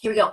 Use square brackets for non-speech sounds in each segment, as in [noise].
Here we go.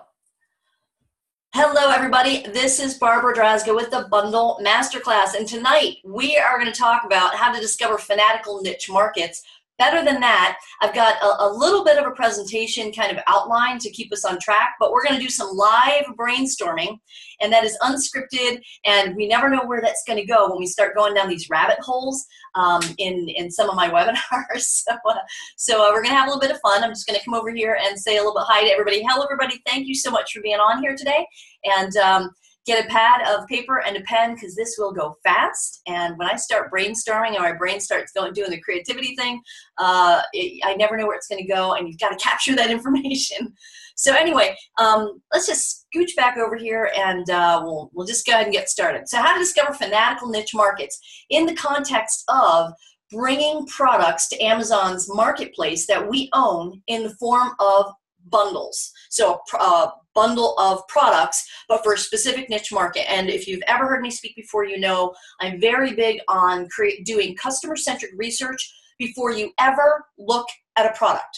Hello, everybody. This is Barbara Drazga with the Bundle Masterclass. And tonight we are going to talk about how to discover fanatical niche markets Better than that, I've got a, a, little bit of a presentation kind of outline to keep us on track, but we're going to do some live brainstorming, and that is unscripted, and we never know where that's going to go when we start going down these rabbit holes um, in, in some of my [laughs] webinars. so uh, so uh, we're going to have a little bit of fun. I'm just going to come over here and say a little bit hi to everybody. Hello, everybody. Thank you so much for being on here today. And um, get a pad of paper and a pen because this will go fast. And when I start brainstorming and my brain starts going doing the creativity thing, uh, it, I never know where it's going to go, and you've got to [laughs] capture that information. So anyway, um, let's just scooch back over here and uh, we'll, we'll just go ahead and get started. So how to discover fanatical niche markets in the context of bringing products to Amazon's marketplace that we own in the form of bundles. So a uh, bundle of products, but for a specific niche market. And if you've ever heard me speak before, you know I'm very big on create, doing customer-centric research before you ever look at a product.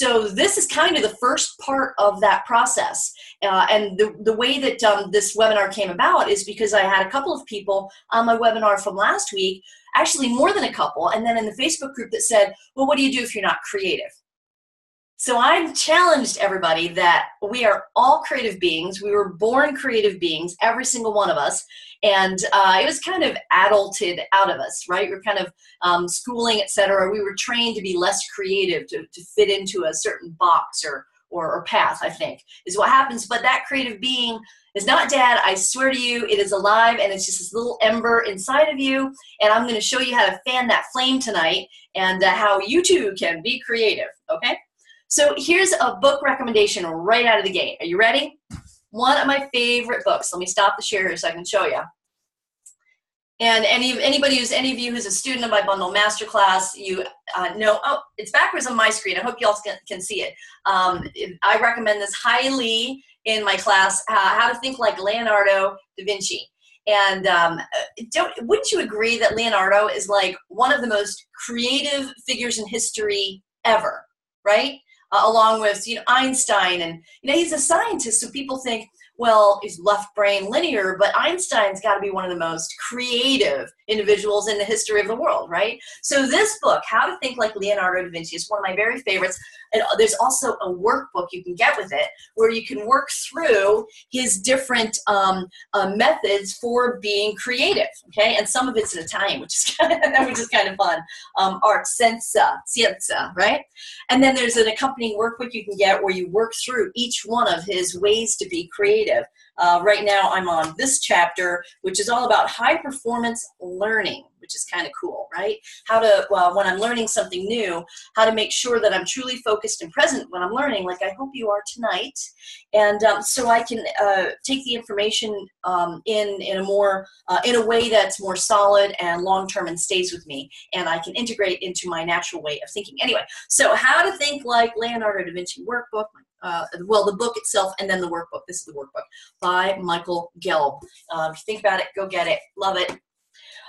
So this is kind of the first part of that process. Uh, and the, the way that um, this webinar came about is because I had a couple of people on my webinar from last week, actually more than a couple, and then in the Facebook group that said, well, what do you do if you're not creative? So I've challenged everybody that we are all creative beings. We were born creative beings, every single one of us. And uh, it was kind of adulted out of us, right? We're kind of um, schooling, etc. We were trained to be less creative, to, to fit into a certain box or, or, or path, I think, is what happens. But that creative being is not dead. I swear to you, it is alive and it's just this little ember inside of you. And I'm going to show you how to fan that flame tonight and uh, how you too can be creative, okay? So here's a book recommendation right out of the gate. Are you ready? One of my favorite books. Let me stop the share here so I can show you. And any anybody who's any of you who's a student of my bundle masterclass, you uh, know. Oh, it's backwards on my screen. I hope you all can, can see it. Um, I recommend this highly in my class. Uh, How to think like Leonardo da Vinci. And um, don't wouldn't you agree that Leonardo is like one of the most creative figures in history ever? Right? Uh, along with you know Einstein, and you know he's a scientist, so people think, well, he's left brain linear, but Einstein's got to be one of the most creative individuals in the history of the world, right? So this book, How to Think Like Leonardo da Vinci, is one of my very favorites. And there's also a workbook you can get with it where you can work through his different um, uh, methods for being creative, okay? And some of it's in Italian, which is [laughs] kind of, which is kind of fun. Um, art, senza, scienza, right? And then there's an accompanying workbook you can get where you work through each one of his ways to be creative. Uh, right now, I'm on this chapter, which is all about high performance learning, which is kind of cool, right? How to, well, when I'm learning something new, how to make sure that I'm truly focused and present when I'm learning, like I hope you are tonight. And um, so I can uh, take the information um, in, in a more, uh, in a way that's more solid and long term and stays with me. And I can integrate into my natural way of thinking. Anyway, so how to think like Leonardo da Vinci workbook, my uh, well, the book itself and then the workbook. This is the workbook by Michael Gelb. Uh, if you think about it, go get it. Love it.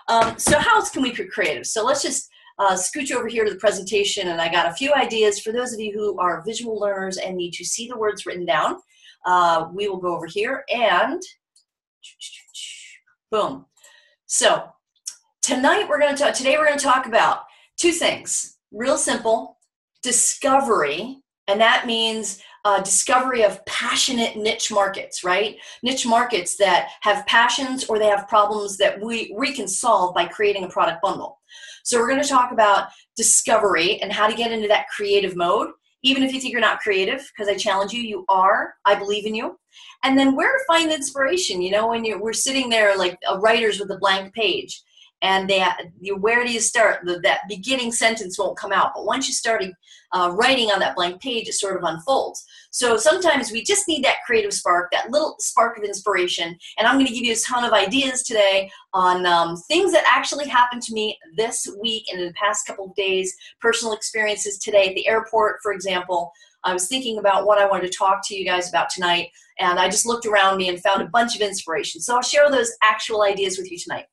Um, so how else can we be creative? So let's just uh, scooch over here to the presentation and I got a few ideas for those of you who are visual learners and need to see the words written down. Uh, we will go over here and boom. So tonight we're going to talk, today we're going to talk about two things, real simple, discovery, and that means uh, discovery of passionate niche markets, right? Niche markets that have passions or they have problems that we, we can solve by creating a product bundle. So we're going to talk about discovery and how to get into that creative mode, even if you think you're not creative, because I challenge you, you are. I believe in you. And then where to find inspiration, you know, when you're, we're sitting there like a writers with a blank page and they, where do you start? The, that beginning sentence won't come out, but once you start uh, writing on that blank page, it sort of unfolds. So sometimes we just need that creative spark, that little spark of inspiration, and I'm going to give you a ton of ideas today on um, things that actually happened to me this week and in the past couple of days, personal experiences today at the airport, for example. I was thinking about what I wanted to talk to you guys about tonight, and I just looked around me and found a bunch of inspiration. So I'll share those actual ideas with you tonight.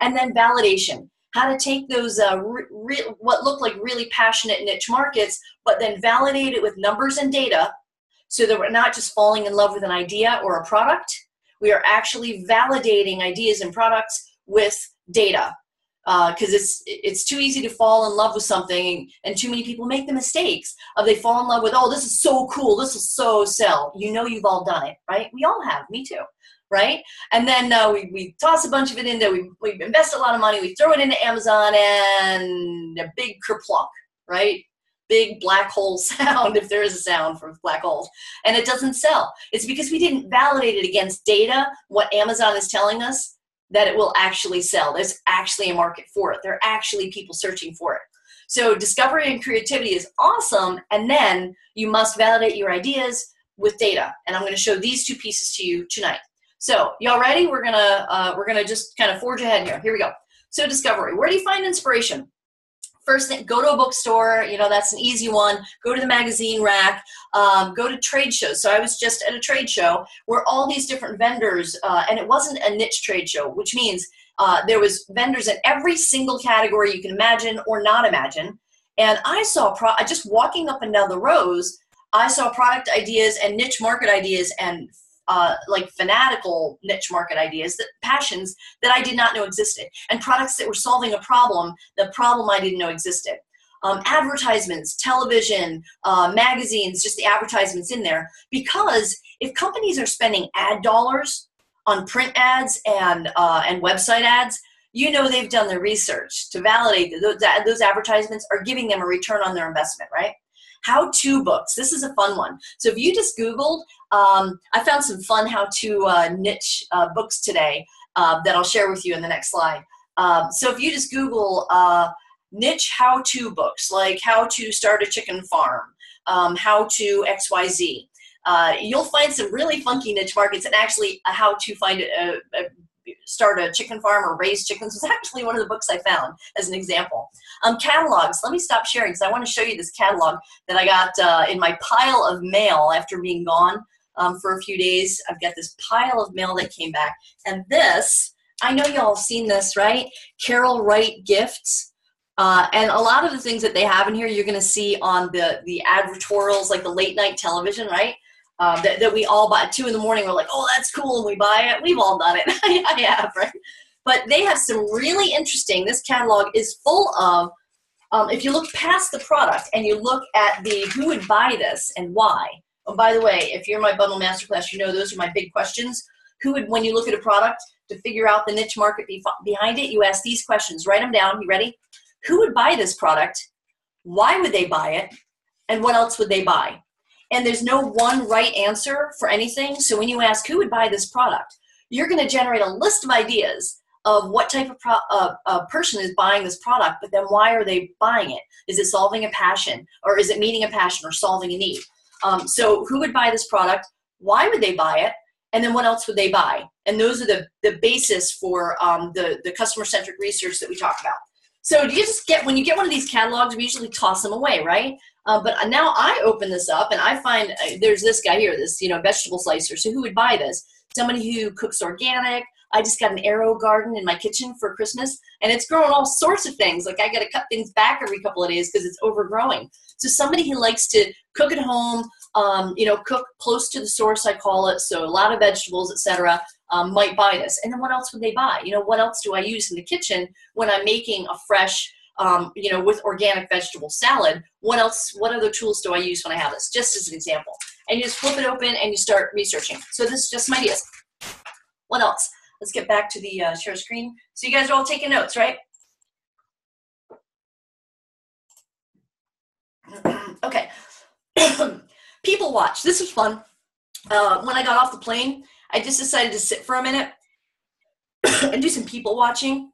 And then validation, how to take those uh, re- what look like really passionate niche markets, but then validate it with numbers and data so that we're not just falling in love with an idea or a product. We are actually validating ideas and products with data because uh, it's it's too easy to fall in love with something and too many people make the mistakes of they fall in love with oh this is so cool. This is so sell. You know you've all done it right? We all have. Me too right and then uh, we, we toss a bunch of it in there we, we invest a lot of money we throw it into amazon and a big kerplunk right big black hole [laughs] sound if there is a sound from black holes and it doesn't sell it's because we didn't validate it against data what amazon is telling us that it will actually sell. There's actually a market for it. There are actually people searching for it. So discovery and creativity is awesome, and then you must validate your ideas with data. And I'm going to show these two pieces to you tonight. So y'all ready? We're gonna uh, we're gonna just kind of forge ahead here. Here we go. So discovery. Where do you find inspiration? first thing, go to a bookstore. You know, that's an easy one. Go to the magazine rack. Um, go to trade shows. So I was just at a trade show where all these different vendors, uh, and it wasn't a niche trade show, which means uh, there was vendors in every single category you can imagine or not imagine. And I saw, pro- just walking up and down the rows, I saw product ideas and niche market ideas and uh, like fanatical niche market ideas, that passions that I did not know existed, and products that were solving a problem, the problem I didn't know existed. Um, advertisements, television, uh, magazines, just the advertisements in there. Because if companies are spending ad dollars on print ads and uh, and website ads, you know they've done their research to validate that those, those advertisements are giving them a return on their investment, right? How to books. This is a fun one. So if you just Googled, um, I found some fun how to uh, niche uh, books today uh, that I'll share with you in the next slide. Um, so if you just Google uh, niche how to books, like how to start a chicken farm, um, how to XYZ, uh, you'll find some really funky niche markets and actually how to find a, a start a chicken farm or raise chickens was actually one of the books I found as an example. Um, catalogs. Let me stop sharing because I want to show you this catalog that I got uh, in my pile of mail after being gone um, for a few days. I've got this pile of mail that came back. And this, I know y'all have seen this, right? Carol Wright Gifts. Uh, and a lot of the things that they have in here, you're going to see on the the advertorials, like the late night television, right? Um, that, that we all buy at two in the morning. We're like, oh, that's cool, and we buy it. We've all done it. [laughs] I have, right? But they have some really interesting. This catalog is full of. Um, if you look past the product and you look at the who would buy this and why. Oh, by the way, if you're my bundle masterclass, you know those are my big questions. Who would, when you look at a product to figure out the niche market behind it, you ask these questions. Write them down. You ready? Who would buy this product? Why would they buy it? And what else would they buy? And there's no one right answer for anything. So when you ask who would buy this product, you're going to generate a list of ideas of what type of pro- uh, person is buying this product, but then why are they buying it? Is it solving a passion, or is it meeting a passion, or solving a need? Um, so who would buy this product? Why would they buy it? And then what else would they buy? And those are the, the basis for um, the, the customer centric research that we talk about. So do you just get when you get one of these catalogs, we usually toss them away, right? Uh, but now I open this up and I find uh, there's this guy here, this you know vegetable slicer. So who would buy this? Somebody who cooks organic. I just got an AeroGarden in my kitchen for Christmas, and it's growing all sorts of things. Like I got to cut things back every couple of days because it's overgrowing. So somebody who likes to cook at home, um, you know, cook close to the source, I call it. So a lot of vegetables, etc. Um, might buy this. And then what else would they buy? You know, what else do I use in the kitchen when I'm making a fresh um, you know, with organic vegetable salad, what else, what other tools do I use when I have this? Just as an example. And you just flip it open and you start researching. So this is just some ideas. What else? Let's get back to the uh, share screen. So you guys are all taking notes, right? [clears throat] okay. [clears throat] people watch. This is fun. Uh, when I got off the plane, I just decided to sit for a minute [clears throat] and do some people watching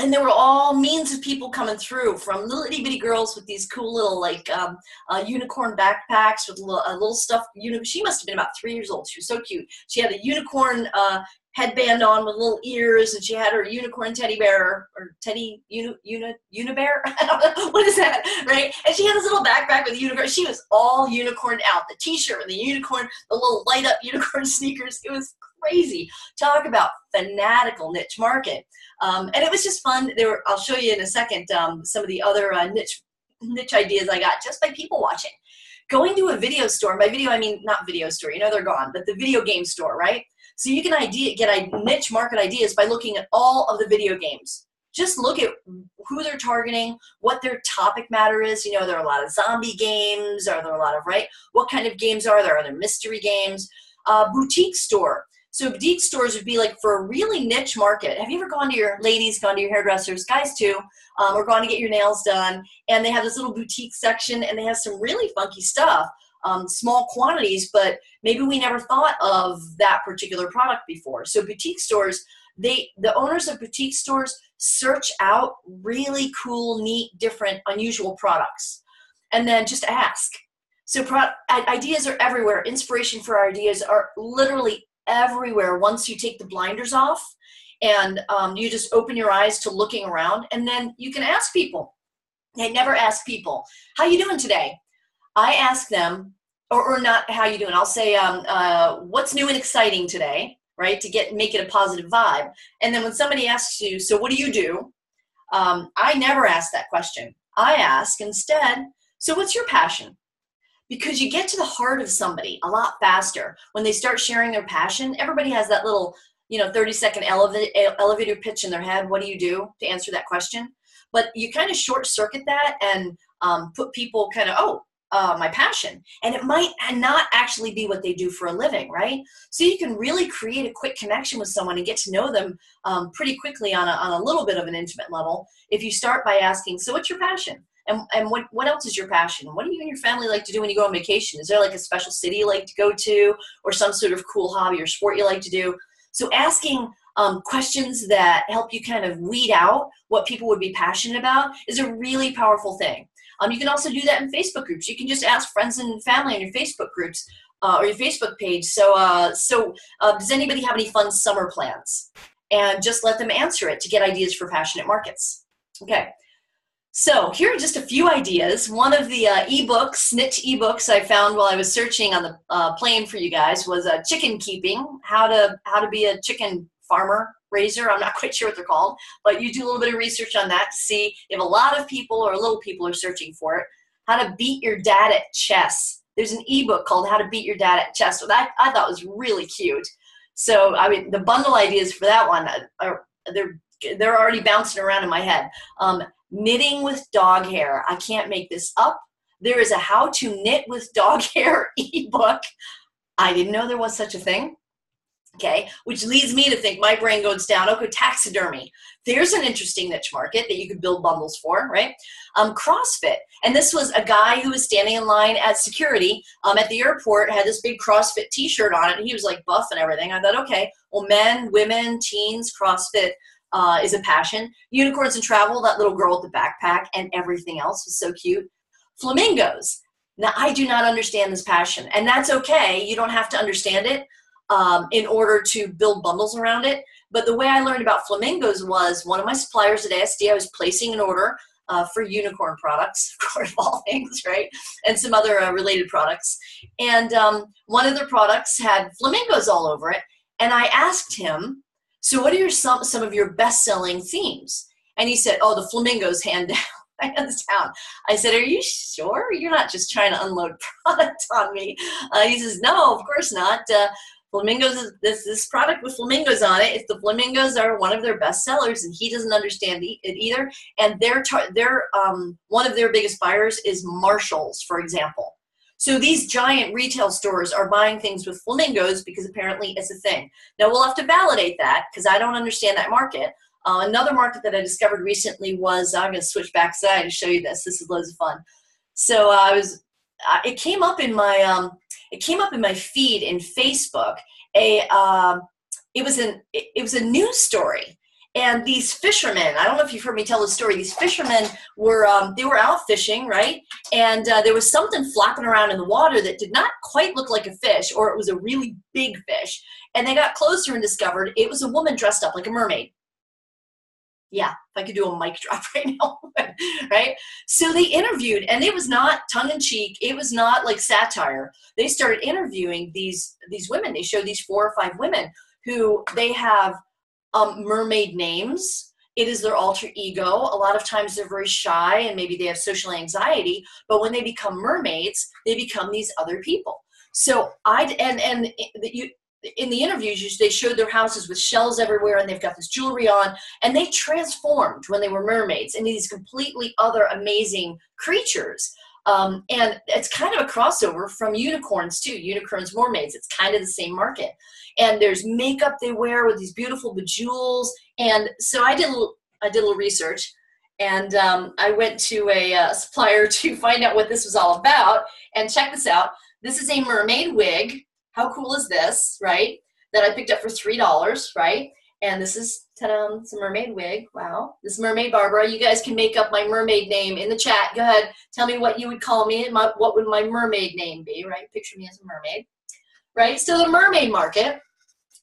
and there were all means of people coming through from little itty bitty girls with these cool little like um, uh, unicorn backpacks with a little, a little stuff. Uni- she must have been about three years old. She was so cute. She had a unicorn uh, headband on with little ears, and she had her unicorn teddy bear or teddy uni, uni unibear. [laughs] what is that, right? And she had this little backpack with a unicorn. She was all unicorn out. The T-shirt with the unicorn, the little light up unicorn [laughs] sneakers. It was crazy. Talk about fanatical niche market. Um, and it was just fun. There were, I'll show you in a second um, some of the other uh, niche niche ideas I got just by people watching. going to a video store, by video I mean not video store, you know they're gone, but the video game store, right? So you can idea get niche market ideas by looking at all of the video games. Just look at who they're targeting, what their topic matter is. You know, there are a lot of zombie games. Are there a lot of right? What kind of games are there? Are there mystery games? Uh, boutique store. So boutique stores would be like for a really niche market. Have you ever gone to your ladies, gone to your hairdressers, guys too, um, or gone to get your nails done, and they have this little boutique section, and they have some really funky stuff, um, small quantities, but maybe we never thought of that particular product before. So boutique stores, they the owners of boutique stores search out really cool, neat, different, unusual products, and then just ask. So pro- ideas are everywhere. Inspiration for ideas are literally everywhere once you take the blinders off and um, you just open your eyes to looking around. And then you can ask people. I never ask people how you doing today? I ask them or, or not how you doing? I'll say um, uh, what's new and exciting today? Right? To get make it a positive vibe. And then when somebody asks you so what do you do? Um, i never ask that question. I ask instead so what's your passion because you get to the heart of somebody a lot faster. When they start sharing their passion everybody has that little you know 30 second elevator, elevator pitch in their head what do you do to answer that question? But you kind of short circuit that and um, put people kind of oh uh, my passion. And it might not actually be what they do for a living right? So you can really create a quick connection with someone and get to know them um, pretty quickly on a, on a little bit of an intimate level if you start by asking so what's your passion and, and what, what else is your passion? What do you and your family like to do when you go on vacation? Is there like a special city you like to go to or some sort of cool hobby or sport you like to do? So asking um, questions that help you kind of weed out what people would be passionate about is a really powerful thing. Um, you can also do that in Facebook groups. You can just ask friends and family on your Facebook groups uh, or your Facebook page. So, uh, so uh, does anybody have any fun summer plans? And just let them answer it to get ideas for passionate markets. Okay. So here are just a few ideas. One of the uh, ebooks, niche ebooks I found while I was searching on the uh, plane for you guys was uh, chicken keeping, how to how to be a chicken farmer raiser. I'm not [laughs] quite sure what they're called, but you do a little bit of research on that to see if a lot of people or a little people are searching for it. How to beat your dad at chess. There's an ebook called How to Beat Your Dad at Chess. So that I thought was really cute. So I mean, the bundle ideas for that one are they're they're already bouncing around in my head. Um, knitting with dog hair. I can't make this up. There is a how to knit with dog [laughs] hair ebook. I didn't know there was such a thing. Okay, which leads me to think my brain goes down. Okay, taxidermy. There's an interesting niche market that you could build bundles for, right? Um, CrossFit, and this was a guy who was standing in line at security um, at the airport, had this big CrossFit T-shirt on it, and he was like buff and everything. I thought, okay, well, men, women, teens, CrossFit uh, is a passion. Unicorns and travel, that little girl with the backpack, and everything else was so cute. Flamingos. Now, I do not understand this passion, and that's okay. You don't have to understand it um, in order to build bundles around it. But the way I learned about flamingos was one of my suppliers at ASD, I was placing an order uh, for unicorn products, [laughs] of all things, right? And some other uh, related products. And um, one of their products had flamingos all over it. And I asked him, so, what are your, some, some of your best selling themes? And he said, Oh, the flamingos hand down. [laughs] hands down. I said, Are you sure? You're not just trying to unload [laughs] product on me. Uh, he says, No, of course not. Uh, flamingos this this product with flamingos on it if the flamingos are one of their best sellers and he doesn't understand it either and their their um, one of their biggest buyers is marshalls for example so these giant retail stores are buying things with flamingos because apparently it's a thing. Now we'll have to validate that because I don't understand that market. Uh, another market that I discovered recently was I'm going to switch back side to show you this. This is loads of fun. So uh, I was, uh, it came up in my, um, it came up in my feed in Facebook. A, um, it was an, it was a news story and these fishermen i don't know if you've heard me tell the story these fishermen were um, they were out fishing right? And uh, there was something flapping around in the water that did not quite look like a fish or it was a really big fish. And they got closer and discovered it was a woman dressed up like a mermaid. Yeah if i could do a mic [laughs] drop right now right? So they interviewed and it was not tongue-in-cheek it was not like satire. They started interviewing these these women. They showed these four or five women who they have um, mermaid names. it is their alter ego. A lot of times they're very shy and maybe they have social anxiety, but when they become mermaids, they become these other people. So I and and you in the interviews they showed their houses with shells everywhere and they've got this jewelry on and they transformed when they were mermaids into these completely other amazing creatures um, and it's kind of a crossover from unicorns too. Unicorns mermaids it's kind of the same market. And there's makeup they wear with these beautiful bejewels. And so i did a little, i did a little research. And um, i went to a uh, supplier [laughs] to find out what this was all about. And check this out. This is a mermaid wig. How cool is this, right? That I picked up for $3, right? And this is ta-da, it's a mermaid wig. Wow. This is Mermaid Barbara. You guys can make up my mermaid name in the chat. Go ahead. Tell me what you would call me and my, what would my mermaid name be, right? Picture me as a mermaid, right? So the mermaid market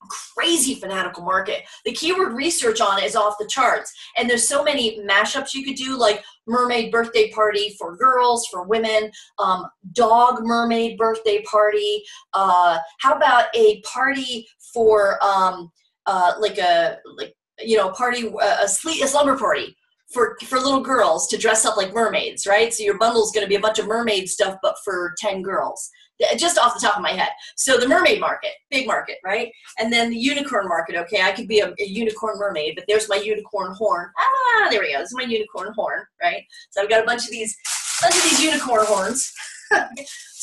crazy fanatical market. The keyword research on it is off the charts. And there's so many mashups you could do, like mermaid birthday party for girls, for women, um, dog mermaid birthday party. Uh, how about a party for um, uh, like a like you know a party a sleep a slumber party for for little girls to dress up like mermaids, right? So your bundle is going to be a bunch of mermaid stuff, but for ten girls just off the top of my head. So the mermaid market, big market, right? And then the unicorn market. Okay, I could be a, a, unicorn mermaid, but there's my unicorn horn. Ah, there we go. This is my unicorn horn, right? So I've got a bunch of these, bunch of these unicorn horns. [laughs]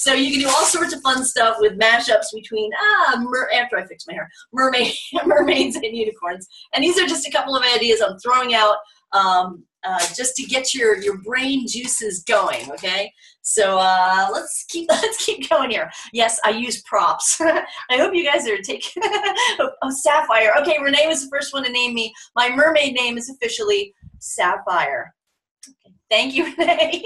so you can do all sorts of fun stuff with mashups between ah mer- after I fix my hair, [laughs] mermaid, mermaids and unicorns. And these are just a couple of ideas I'm throwing out. Um, uh, just to get your your brain juices going okay so uh, let's keep [laughs] let's keep going here yes i use props [laughs] i hope you guys are taking oh sapphire okay renee was the first one to name me my mermaid name is officially sapphire. Thank you [laughs] renee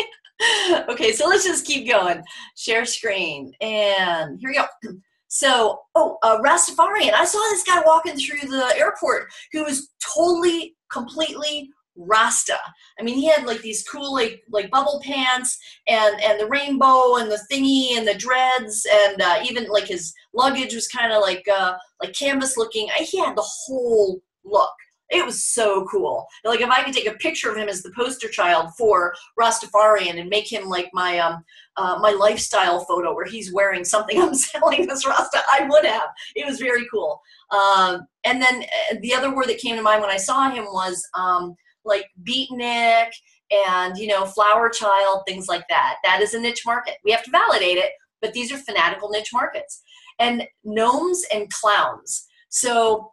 okay so let's just keep going share screen and here we go so, oh, uh, Rastafarian. I saw this guy walking through the airport who was totally, completely Rasta. I mean, he had like these cool like like bubble pants and and the rainbow and the thingy and the dreads and uh, even like his luggage was kind of like uh, like canvas looking. He had the whole look. It was so cool. Like if I could take a picture of him as the poster child for Rastafarian and make him like my um uh, my lifestyle photo where he's wearing something [laughs] I'm selling this Rasta, I would have. It was very cool. Um, and then uh, the other word that came to mind when I saw him was um, like beatnik and you know flower child things like that that is a niche market we have to validate it but these are fanatical niche markets and gnomes and clowns so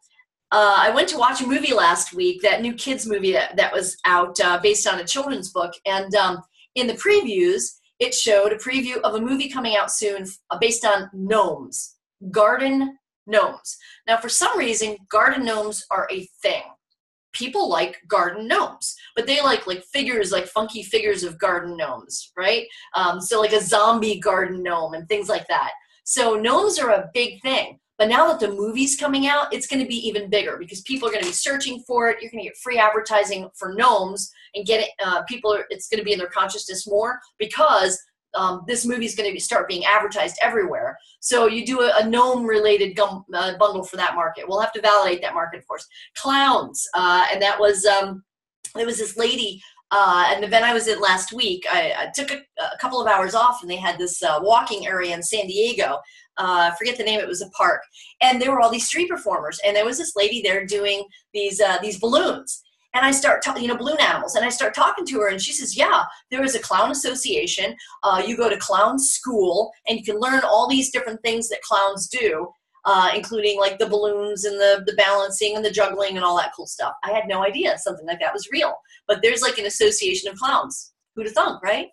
uh, I went to watch a movie last week, that new kids movie that, that was out uh, based on a children's book. And um, in the previews, it showed a preview of a movie coming out soon uh, based on gnomes, garden gnomes. Now, for some reason, garden gnomes are a thing people like garden gnomes, but they like like figures, like funky figures of garden gnomes, right? Um, so like a zombie garden gnome and things like that. So gnomes are a big thing. But now that the movie's coming out, it's going to be even bigger because people are going to be searching for it. You're going to get free advertising for gnomes and get it. Uh, people are. It's going to be in their consciousness more because um, this movie is going to start being advertised everywhere. So you do a, a gnome related gum, uh, bundle for that market. We'll have to validate that market, of course. Clowns, uh, and that was um, there was this lady. Uh, and the event I was at last week, I, I took a, a, couple of hours off, and they had this uh, walking area in San Diego. Uh, forget the name; it was a park, and there were all these street performers, and there was this lady there doing these uh, these balloons. And I start talking, you know, balloon animals, and I start talking to her, and she says, "Yeah, there is a clown association. Uh, you go to clown school, and you can learn all these different things that clowns do, uh, including like the balloons and the the balancing and the juggling and all that cool stuff." I had no idea something like that was real, but there's like an association of clowns. Who'd have thunk, right?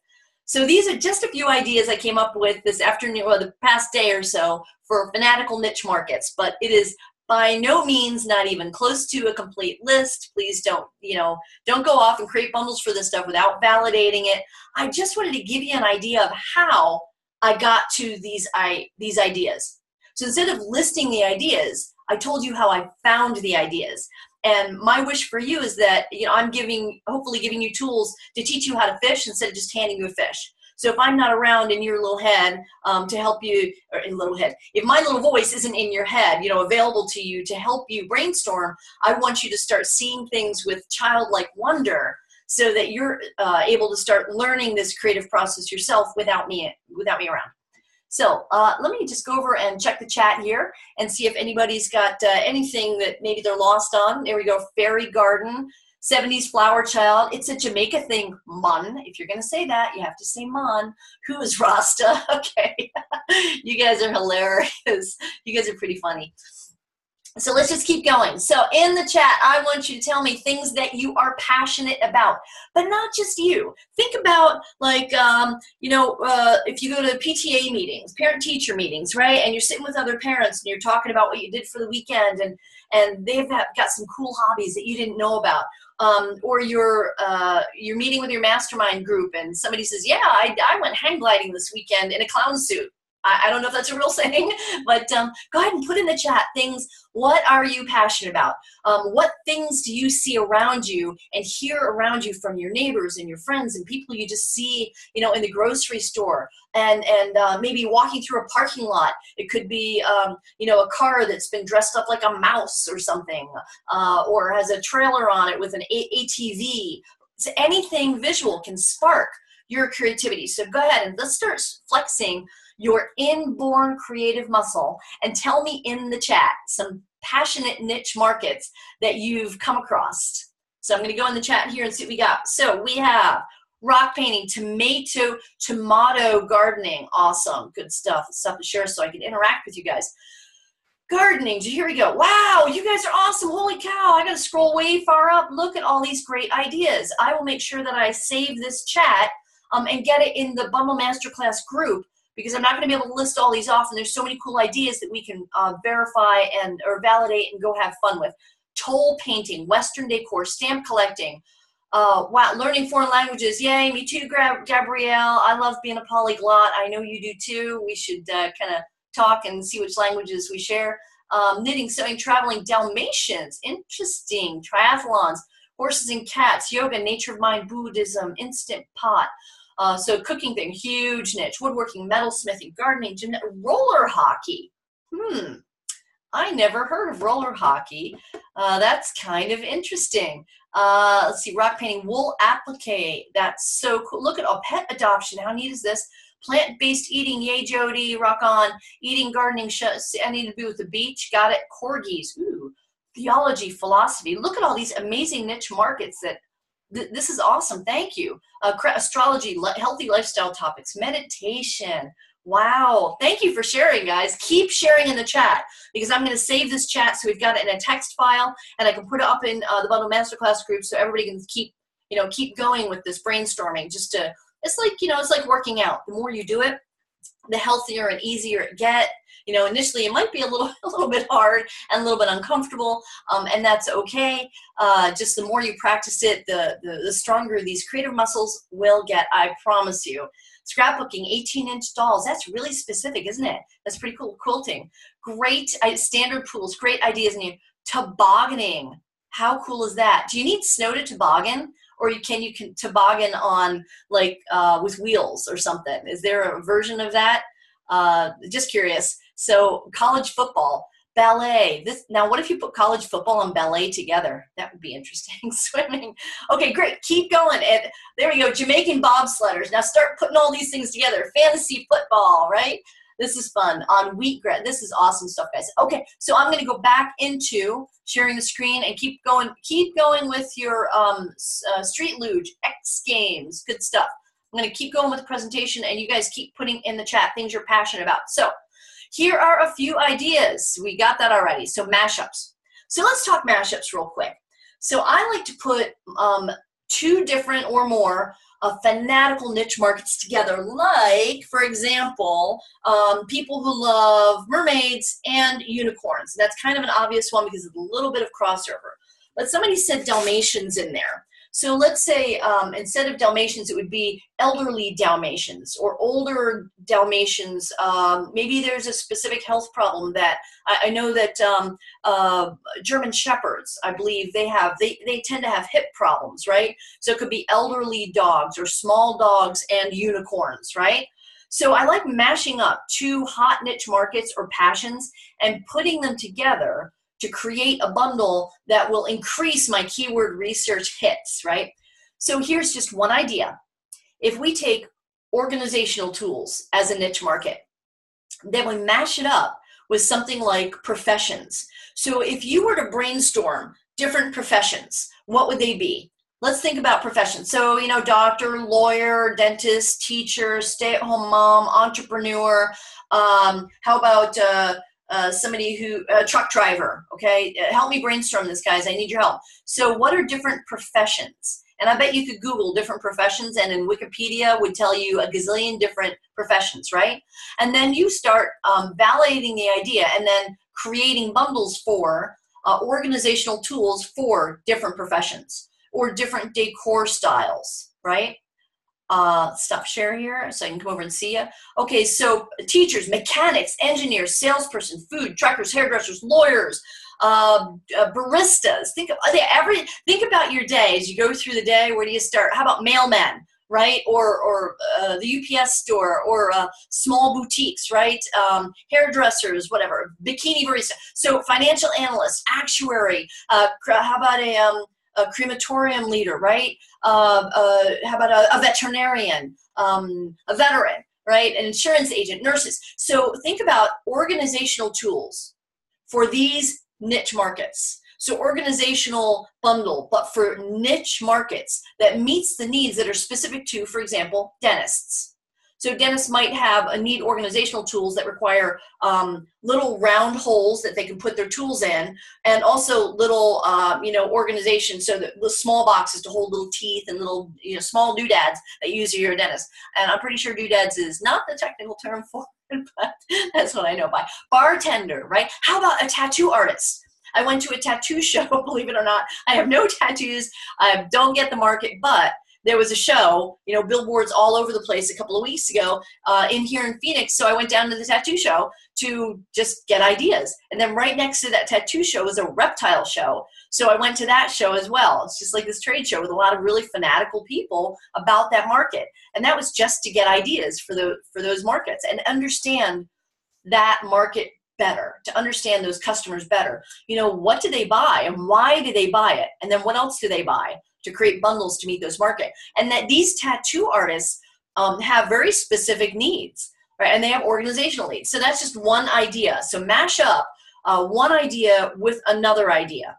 So these are just a few ideas I came up with this afternoon or the past day or so for fanatical niche markets, but it is by no means not even close to a complete list please don't you know don't go off and create bundles for this stuff without validating it i just wanted to give you an idea of how i got to these i these ideas so instead of listing the ideas i told you how i found the ideas and my wish for you is that you know i'm giving hopefully giving you tools to teach you how to fish instead of just handing you a fish So if I'm not around in your little head um, to help you, or in little head, if my little voice isn't in your head, you know, available to you to help you brainstorm, I want you to start seeing things with childlike wonder so that you're uh, able to start learning this creative process yourself without me without me around. So uh, let me just go over and check the chat here and see if anybody's got uh, anything that maybe they're lost on. There we go, Fairy Garden, 70s Flower Child. It's a Jamaica thing, Mun. If you're going to say that, you have to say Mun. Who is Rasta? [laughs] okay. [laughs] you guys are hilarious. You guys are pretty funny. So let's just keep going. So in the chat, I want you to tell me things that you are passionate about, but not just you. Think about like, um, you know, uh, if you go to PTA meetings, parent-teacher meetings, right? And you're sitting with other parents and you're talking about what you did for the weekend and, and they've got some cool hobbies that you didn't know about. Um, or you're, uh, you're meeting with your mastermind group and somebody says, yeah, I, I went hang gliding this weekend in a clown suit I, I don't know if that's a real [laughs] saying, but um, go ahead and put in the chat things. What are you passionate about? Um, what things do you see around you and hear around you from your neighbors and your friends and people you just see, you know, in the grocery store and and uh, maybe walking through a parking lot. It could be, um, you know, a car that's been dressed up like a mouse or something, uh, or has a trailer on it with an ATV. So anything visual can spark your creativity. So go ahead and let's start flexing your inborn creative muscle and tell me in the chat some passionate niche markets that you've come across. So I'm going to go in the chat here and see what we got. So we have rock painting, tomato, tomato gardening. Awesome. Good stuff. Stuff to share so I can interact with you guys. Gardening. Here we go. Wow, you guys are awesome. Holy cow. I got to scroll way far up. Look at all these great ideas. I will make sure that I save this chat um, and get it in the Bundle Masterclass group because I'm not going to be able to list all these off, and there's so many cool ideas that we can uh, verify and or validate and go have fun with. Tole painting, Western decor, stamp collecting, uh, wow, learning foreign languages. Yay, me too, Gabrielle. I love being a polyglot. I know you do too. We should uh, kind of talk and see which languages we share. Um, knitting, sewing, traveling, Dalmatians. Interesting. Triathlons, horses and cats, yoga, nature of mind, Buddhism, instant pot. Uh, so cooking thing, huge niche. Woodworking, metalsmithing, gardening, roller hockey. Hmm, I never heard of roller hockey. Uh, that's kind of interesting. Uh, let's see, rock painting, wool applique. That's so cool. Look at all pet adoption. How neat is this? Plant-based eating, yay, Jody, rock on. Eating, gardening, I need to be with the beach. Got it. Corgis, ooh. Theology, philosophy. Look at all these amazing niche markets that this is awesome. Thank you. Uh, astrology, healthy lifestyle topics, meditation. Wow. Thank you for sharing, guys. Keep sharing in the chat because I'm going to save this chat so we've got it in a text file and I can put it up in uh, the Bundle Masterclass group so everybody can keep, you know, keep going with this brainstorming. Just to, it's like, you know, it's like working out. The more you do it, the healthier and easier it get you know initially it might be a little [laughs] a little bit hard and a little bit uncomfortable um, and that's okay. Uh, just the more you practice it the, the, the stronger these creative muscles will get i promise you. Scrapbooking 18 inch dolls that's really specific isn't it? That's pretty cool quilting great standard pools great ideas and tobogganing. How cool is that? Do you need snow to toboggan? Or you can you can toboggan on like uh, with wheels or something? Is there a version of that? Uh, just curious so college football, ballet. This now, what if you put college football and ballet together? That would be interesting. [laughs] Swimming. Okay, great. Keep going. And there we go. Jamaican bobsledders. Now start putting all these things together. Fantasy football, right? This is fun on wheatgrass. This is awesome stuff, guys. Okay, so I'm going to go back into sharing the screen and keep going. Keep going with your um, uh, street luge, X Games, good stuff. I'm going to keep going with the presentation, and you guys keep putting in the chat things you're passionate about. So here are a few ideas. We got that already. So mashups. So let's talk mashups real quick. So I like to put um, two different or more fanatical niche markets together, like, for example, um, people who love mermaids and unicorns. That's kind of an obvious one because of a little bit of crossover. But somebody said Dalmatians in there. So let's say um, instead of Dalmatians, it would be elderly Dalmatians or older Dalmatians. Um, maybe there's a specific health problem that I, I know that um, uh, German Shepherds, I believe they have, they, they tend to have hip problems, right? So it could be elderly dogs or small dogs and unicorns, right? So I like mashing up two hot niche markets or passions and putting them together to create a bundle that will increase my keyword research hits, right? So here's just one idea. If we take organizational tools as a niche market, then we mash it up with something like professions. So if you were to brainstorm different professions, what would they be? Let's think about professions. So, you know, doctor, lawyer, dentist, teacher, stay at home mom, entrepreneur. Um, how about uh, uh, somebody who a truck driver okay? Uh, help me brainstorm this guys. I need your help. So what are different professions? And i bet you could google different professions and in wikipedia would tell you a gazillion different professions right? And then you start um, validating the idea and then creating bundles for uh, organizational tools for different professions or different decor styles right uh, share here so I can come over and see you. Okay, so teachers, mechanics, engineers, salesperson, food, truckers, hairdressers, lawyers, uh, uh, baristas. Think of every. Think about your day as you go through the day. Where do you start? How about mailmen? Right, or or uh, the UPS store, or uh, small boutiques, right? Um, hairdressers, whatever, bikini barista. So financial analyst, actuary. Uh, how about a um, a crematorium leader, right? Uh, uh, how about a, a veterinarian, um, a veteran, right? An insurance agent, nurses. So think about organizational tools for these niche markets. So organizational bundle, but for niche markets that meets the needs that are specific to, for example, dentists so dentists might have a neat organizational tools that require um, little round holes that they can put their tools in, and also little, um, you know, organization so that the small boxes to hold little teeth and little, you know, small doodads that you use your dentist. And I'm pretty sure doodads is not the technical term [laughs] for it, but that's what I know by. Bartender, right? How about a tattoo artist? I went to a tattoo [laughs] show, believe it or not. I have no tattoos. I don't get the market, but there was a show, you know, billboards all over the place a couple of weeks ago uh, in here in Phoenix. So I went down to the tattoo show to just get ideas. And then right next to that tattoo show was a reptile show. So I went to that show as well. It's just like this trade show with a lot of really fanatical people about that market. And that was just to get ideas for the for those markets and understand that market better, to understand those customers better. You know, what do they buy and why do they buy it? And then what else do they buy? To create bundles to meet those market. And that these tattoo artists um, have very specific needs, right? And they have organizational needs. So that's just one idea. So mash up uh, one idea with another idea.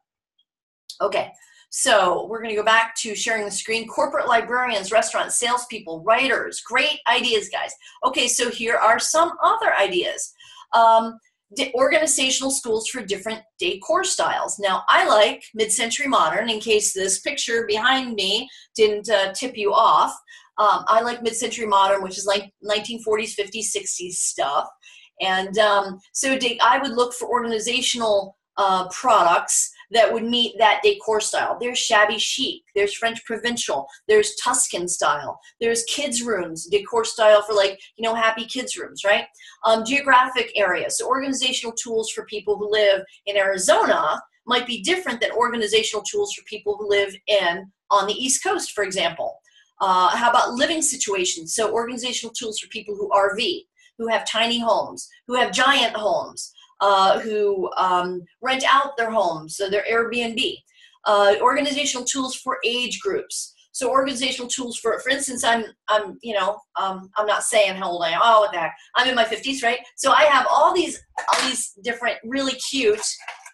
Okay. So we're going to go back to sharing the screen. Corporate librarians, restaurants, salespeople, writers. Great ideas, guys. Okay, so here are some other ideas. Um, organizational schools for different decor styles. Now, I like mid-century modern, in case this picture behind me didn't uh, tip you off. Um, I like mid-century modern, which is like 1940s, 50s, 60s stuff. And um, so I would look for organizational uh, products that would meet that decor style. There's shabby chic, there's French provincial, there's Tuscan style, there's kids rooms, decor style for like, you know, happy kids rooms, right? Um, geographic areas, so organizational tools for people who live in Arizona might be different than organizational tools for people who live in on the East Coast, for example. Uh, how about living situations? So organizational tools for people who RV, who have tiny homes, who have giant homes, uh, who um, rent out their homes, so their Airbnb. Uh, organizational tools for age groups. So organizational tools for, for instance, I'm, I'm, you know, um, I'm not saying how old I am. Oh, what the heck? I'm in my 50s, right? So I have all these, all these different, really cute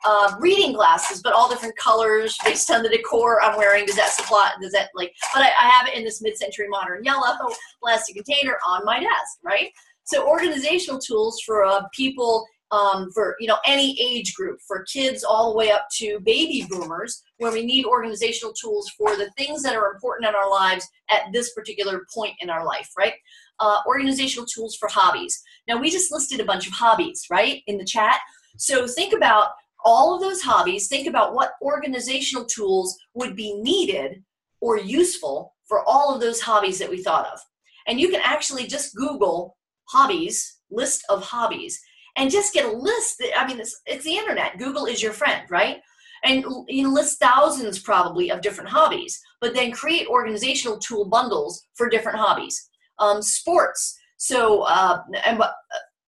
uh, reading glasses, but all different colors based on the decor I'm wearing. Does that supply? Does that like? But I, I have it in this mid-century modern yellow plastic container on my desk, right? So organizational tools for uh, people um, for you know any age group, for kids all the way up to baby boomers, where we need organizational tools for the things that are important in our lives at this particular point in our life, right? Uh, organizational tools for hobbies. Now we just listed a bunch of hobbies, right, in the chat. So think about all of those hobbies. Think about what organizational tools would be needed or useful for all of those hobbies that we thought of. And you can actually just Google hobbies, list of hobbies, and just get a list. I mean, it's, it's the internet. Google is your friend, right? And you list thousands probably of different hobbies, but then create organizational tool bundles for different hobbies. Um, sports. So, uh, and, uh,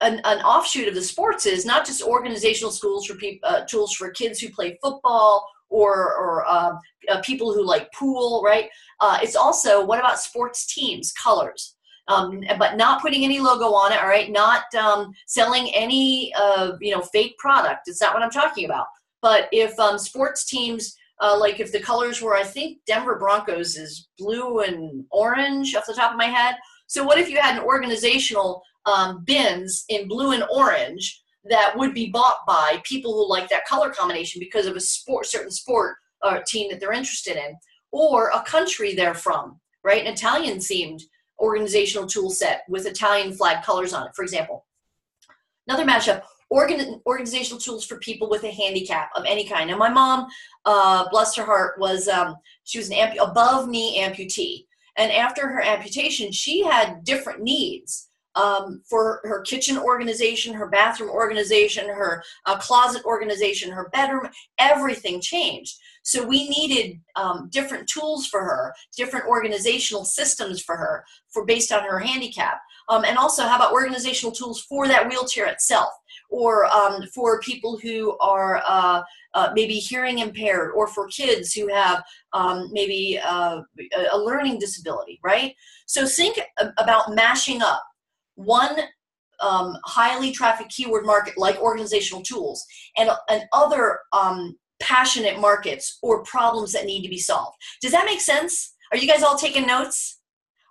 an, an, offshoot of the sports is not just organizational schools for people, uh, tools for kids who play football or, or uh, uh, people who like pool, right? Uh, it's also what about sports teams, colors, um, but not putting any logo on it, all right? Not um, selling any, uh, you know, fake product. It's not what I'm talking about. But if um, sports teams, uh, like if the colors were, I think Denver Broncos is blue and orange off the top of my head. So what if you had an organizational um, bins in blue and orange that would be bought by people who like that color combination because of a sport, certain sport or uh, team that they're interested in, or a country they're from, right? An Italian themed organizational tool set with Italian flag colors on it, for example. Another mashup, organ, organizational tools for people with a handicap of any kind. Now, my mom, uh, bless her heart, was um, she was an above knee amputee, and after her amputation, she had different needs um, for her kitchen organization, her bathroom organization, her uh, closet organization, her bedroom, everything changed. So we needed um, different tools for her, different organizational systems for her, for based on her handicap. Um, and also, how about organizational tools for that wheelchair itself, or um, for people who are uh, uh, maybe hearing impaired, or for kids who have um, maybe uh, a learning disability, right? So think about mashing up one um, highly trafficked keyword market like organizational tools and, and other um, passionate markets or problems that need to be solved. Does that make sense? Are you guys all taking notes?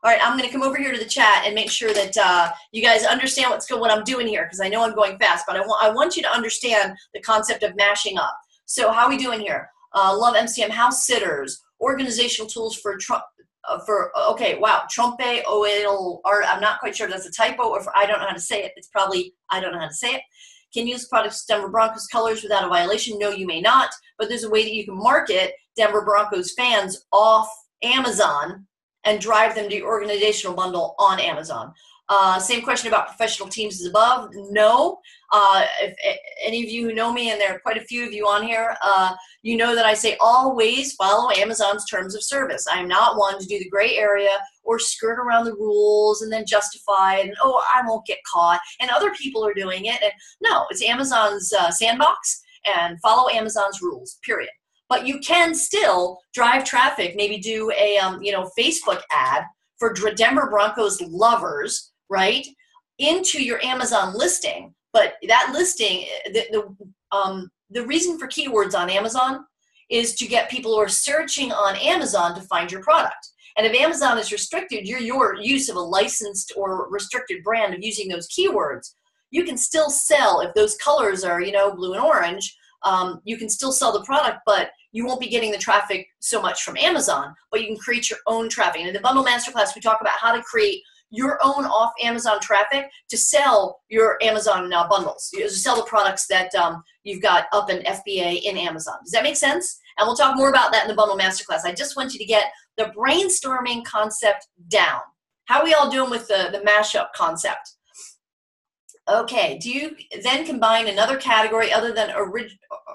All right, I'm going to come over here to the chat and make sure that uh, you guys understand what's going, what I'm doing here because I know I'm going fast, but I want I want you to understand the concept of mashing up. So how are we doing here? Uh, love MCM house sitters, organizational tools for Uh, for uh, okay wow trompe oil or i'm not quite sure if that's a typo or if i don't know how to say it. It's probably i don't know how to say it. Can use products denver broncos colors without a violation? No you may not but there's a way that you can market denver broncos fans off amazon and drive them to your organizational bundle on amazon uh, same question about professional teams as above. No. Uh, if, if, any of you who know me, and there are quite a few of you on here, uh, you know that I say always follow Amazon's terms of service. I am not one to do the gray area or skirt around the rules and then justify and, oh, I won't get caught. And other people are doing it. And no, it's Amazon's uh, sandbox and follow Amazon's rules, period. But you can still drive traffic, maybe do a um, you know Facebook ad for Denver Broncos lovers right, into your Amazon listing. But that listing, the, the, um, the reason for keywords on Amazon is to get people who are searching on Amazon to find your product. And if Amazon is restricted, your, your use of a licensed or restricted brand of using those keywords, you can still sell if those colors are, you know, blue and orange. Um, you can still sell the product, but you won't be getting the traffic so much from Amazon. But you can create your own traffic. And in the Bundle Masterclass, we talk about how to create your own off Amazon traffic to sell your Amazon uh, bundles, to sell the products that um, you've got up in FBA in Amazon. Does that make sense? And we'll talk more about that in the Bundle Masterclass. I just want you to get the brainstorming concept down. How are we all doing with the, the mashup concept? Okay, do you then combine another category other than orig-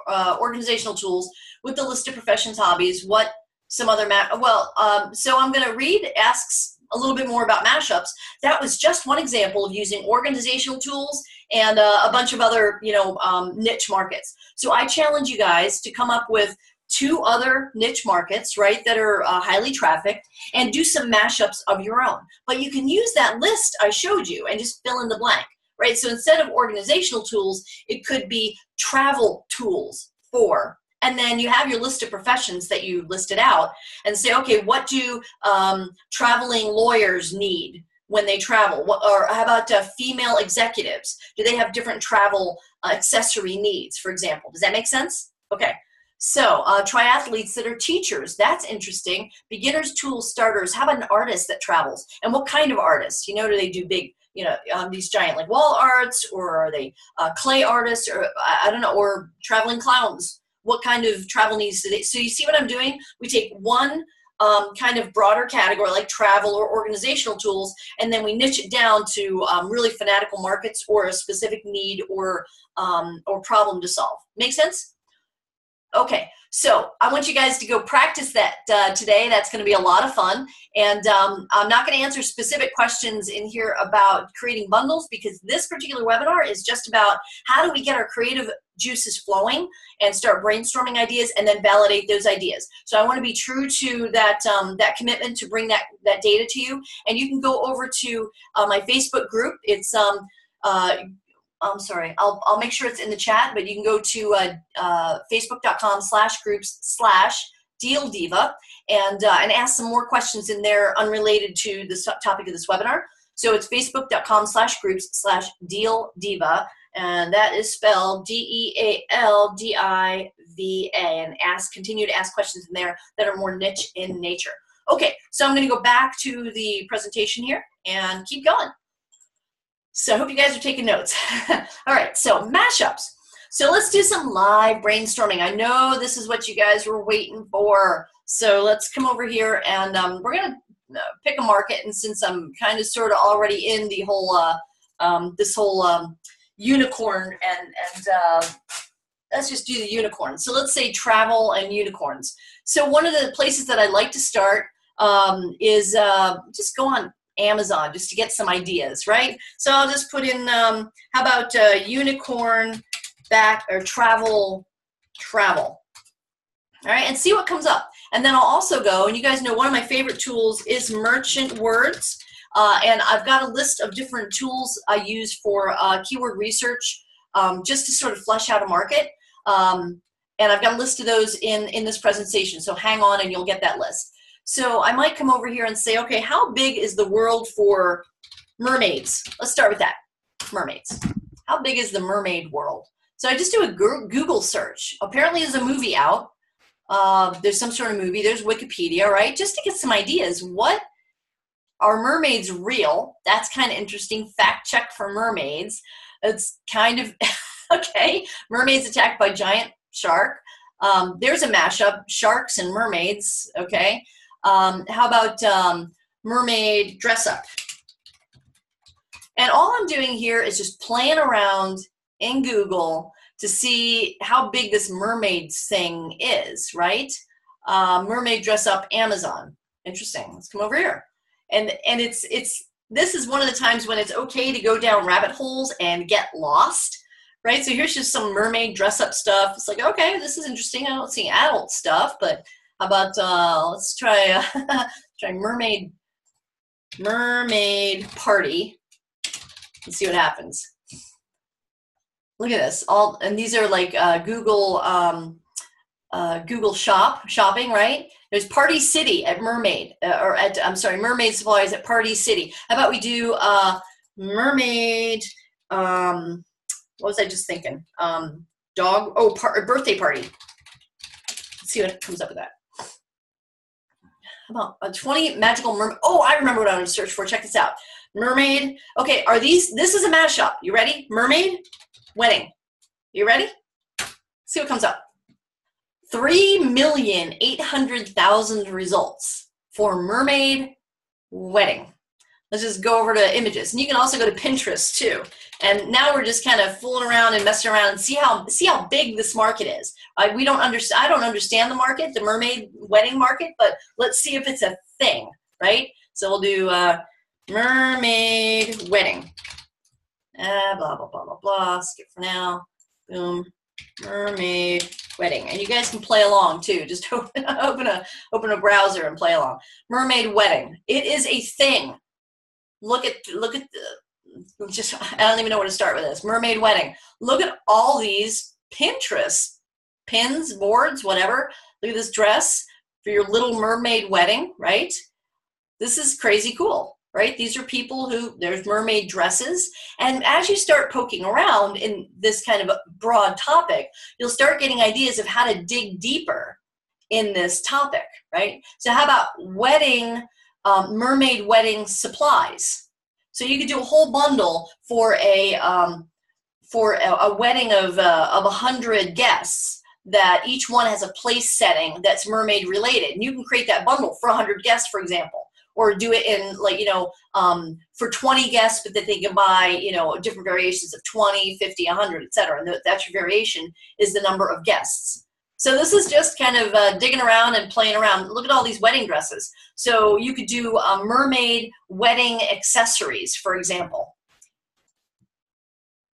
uh, organizational tools with the list of professions, hobbies? What some other well, um, so I'm going to read asks a little bit more about mashups, that was just one example of using organizational tools and uh, a bunch of other, you know, um, niche markets. So I challenge you guys to come up with two other niche markets, right, that are uh, highly trafficked, and do some mashups of your own. But you can use that list I showed you and just fill in the blank, right? So instead of organizational tools, it could be travel tools for and then you have your list of professions that you listed out and say okay what do um, traveling lawyers need when they travel? What, or how about uh, female executives? Do they have different travel uh, accessory needs for example? Does that make sense? Okay. So uh, triathletes that are teachers that's interesting. Beginners tools starters how about an artist that travels? And what kind of artists? You know do they do big you know um, these giant like wall arts or are they uh, clay artists or i don't know or traveling clowns what kind of travel needs do they so you see what i'm doing we take one um, kind of broader category like travel or organizational tools, and then we niche it down to um, really fanatical markets or a specific need or um, or problem to solve. Make sense? Okay, so I want you guys to go practice that uh, today. That's going to be a lot of fun. And um, I'm not going to answer specific questions in here about creating bundles because this particular webinar is just about how do we get our creative juices flowing and start brainstorming ideas and then validate those ideas. So I want to be true to that um, that commitment to bring that that data to you. And you can go over to uh, my Facebook group. It's um, uh, I'm sorry, I'll, I'll make sure it's in the chat, but you can go to uh, uh, facebook.com slash groups slash deal diva and, uh, and ask some more questions in there unrelated to the topic of this webinar. So it's facebook.com slash groups slash deal diva, and that is spelled D-E-A-L-D-I-V-A, and ask, continue to ask questions in there that are more niche in nature. Okay, so I'm gonna go back to the presentation here and keep going. So I hope you guys are taking notes. [laughs] All right, so mashups. So let's do some live brainstorming. I know this is what you guys were waiting for. So let's come over here and um, we're gonna uh, pick a market. And since I'm kind of sort of already in the whole, uh, um, this whole um, unicorn and, and uh, let's just do the unicorn. So let's say travel and unicorns. So one of the places that I like to start um, is uh, just go on Amazon just to get some ideas, right? So I'll just put in, um, how about uh, unicorn back or travel, travel. All right, and see what comes up. And then I'll also go, and you guys know one of my favorite tools is Merchant Words. Uh, and I've got a list of different tools I use for uh, keyword research um, just to sort of flesh out a market. Um, and I've got a list of those in, in this presentation. So hang on and you'll get that list. So I might come over here and say, okay, how big is the world for mermaids? Let's start with that, mermaids. How big is the mermaid world? So I just do a Google search. Apparently there's a movie out. Uh, there's some sort of movie. There's Wikipedia, right? Just to get some ideas. What are mermaids real? That's kind of interesting. Fact check for mermaids. It's kind of, [laughs] okay, mermaids attacked by giant shark. Um, there's a mashup, sharks and mermaids, okay? Um, how about um, mermaid dress up? And all I'm doing here is just playing around in Google to see how big this mermaid thing is, right? Uh, mermaid dress up Amazon. Interesting. Let's come over here. And and it's it's this is one of the times when it's okay to go down rabbit holes and get lost, right? So here's just some mermaid dress up stuff. It's like, okay, this is interesting. I don't see adult stuff, but about uh, let's try uh, [laughs] try mermaid mermaid party and see what happens. Look at this. All and these are like uh, Google um, uh, Google Shop shopping, right? There's Party City at Mermaid, uh, or at I'm sorry, Mermaid Supplies at Party City. How about we do uh, Mermaid? Um, what was I just thinking? Um, dog. Oh, par- birthday party. Let's see what comes up with that about a 20 magical mermaid. Oh, I remember what I want to search for. Check this out. Mermaid. Okay, are these, this is a mashup. You ready? Mermaid, wedding. You ready? See what comes up. 3,800,000 results for mermaid wedding. Let's just go over to images. And you can also go to Pinterest too. And now we're just kind of fooling around and messing around and see how see how big this market is. Uh, we don't understand. I don't understand the market, the mermaid wedding market, but let's see if it's a thing, right? So we'll do uh, mermaid wedding. Uh, blah blah blah blah blah. Skip for now. Boom. Mermaid wedding, and you guys can play along too. Just open [laughs] open a open a browser and play along. Mermaid wedding. It is a thing. Look at look at the just I don't even know where to start with this. Mermaid wedding. Look at all these Pinterest pins, boards, whatever. Look at this dress for your little mermaid wedding, right? This is crazy cool, right? These are people who there's mermaid dresses. And as you start poking around in this kind of a broad topic, you'll start getting ideas of how to dig deeper in this topic, right? So how about wedding, um, mermaid wedding supplies? So you could do a whole bundle for a um, for a, a, wedding of uh, of a hundred guests. that each one has a place setting that's mermaid related. And you can create that bundle for a 100 guests, for example, or do it in like, you know, um, for 20 guests, but that they can buy, you know, different variations of 20, 50, 100, etc. And that's your variation is the number of guests. So this is just kind of uh, digging around and playing around. Look at all these wedding dresses. So you could do uh, mermaid wedding accessories, for example.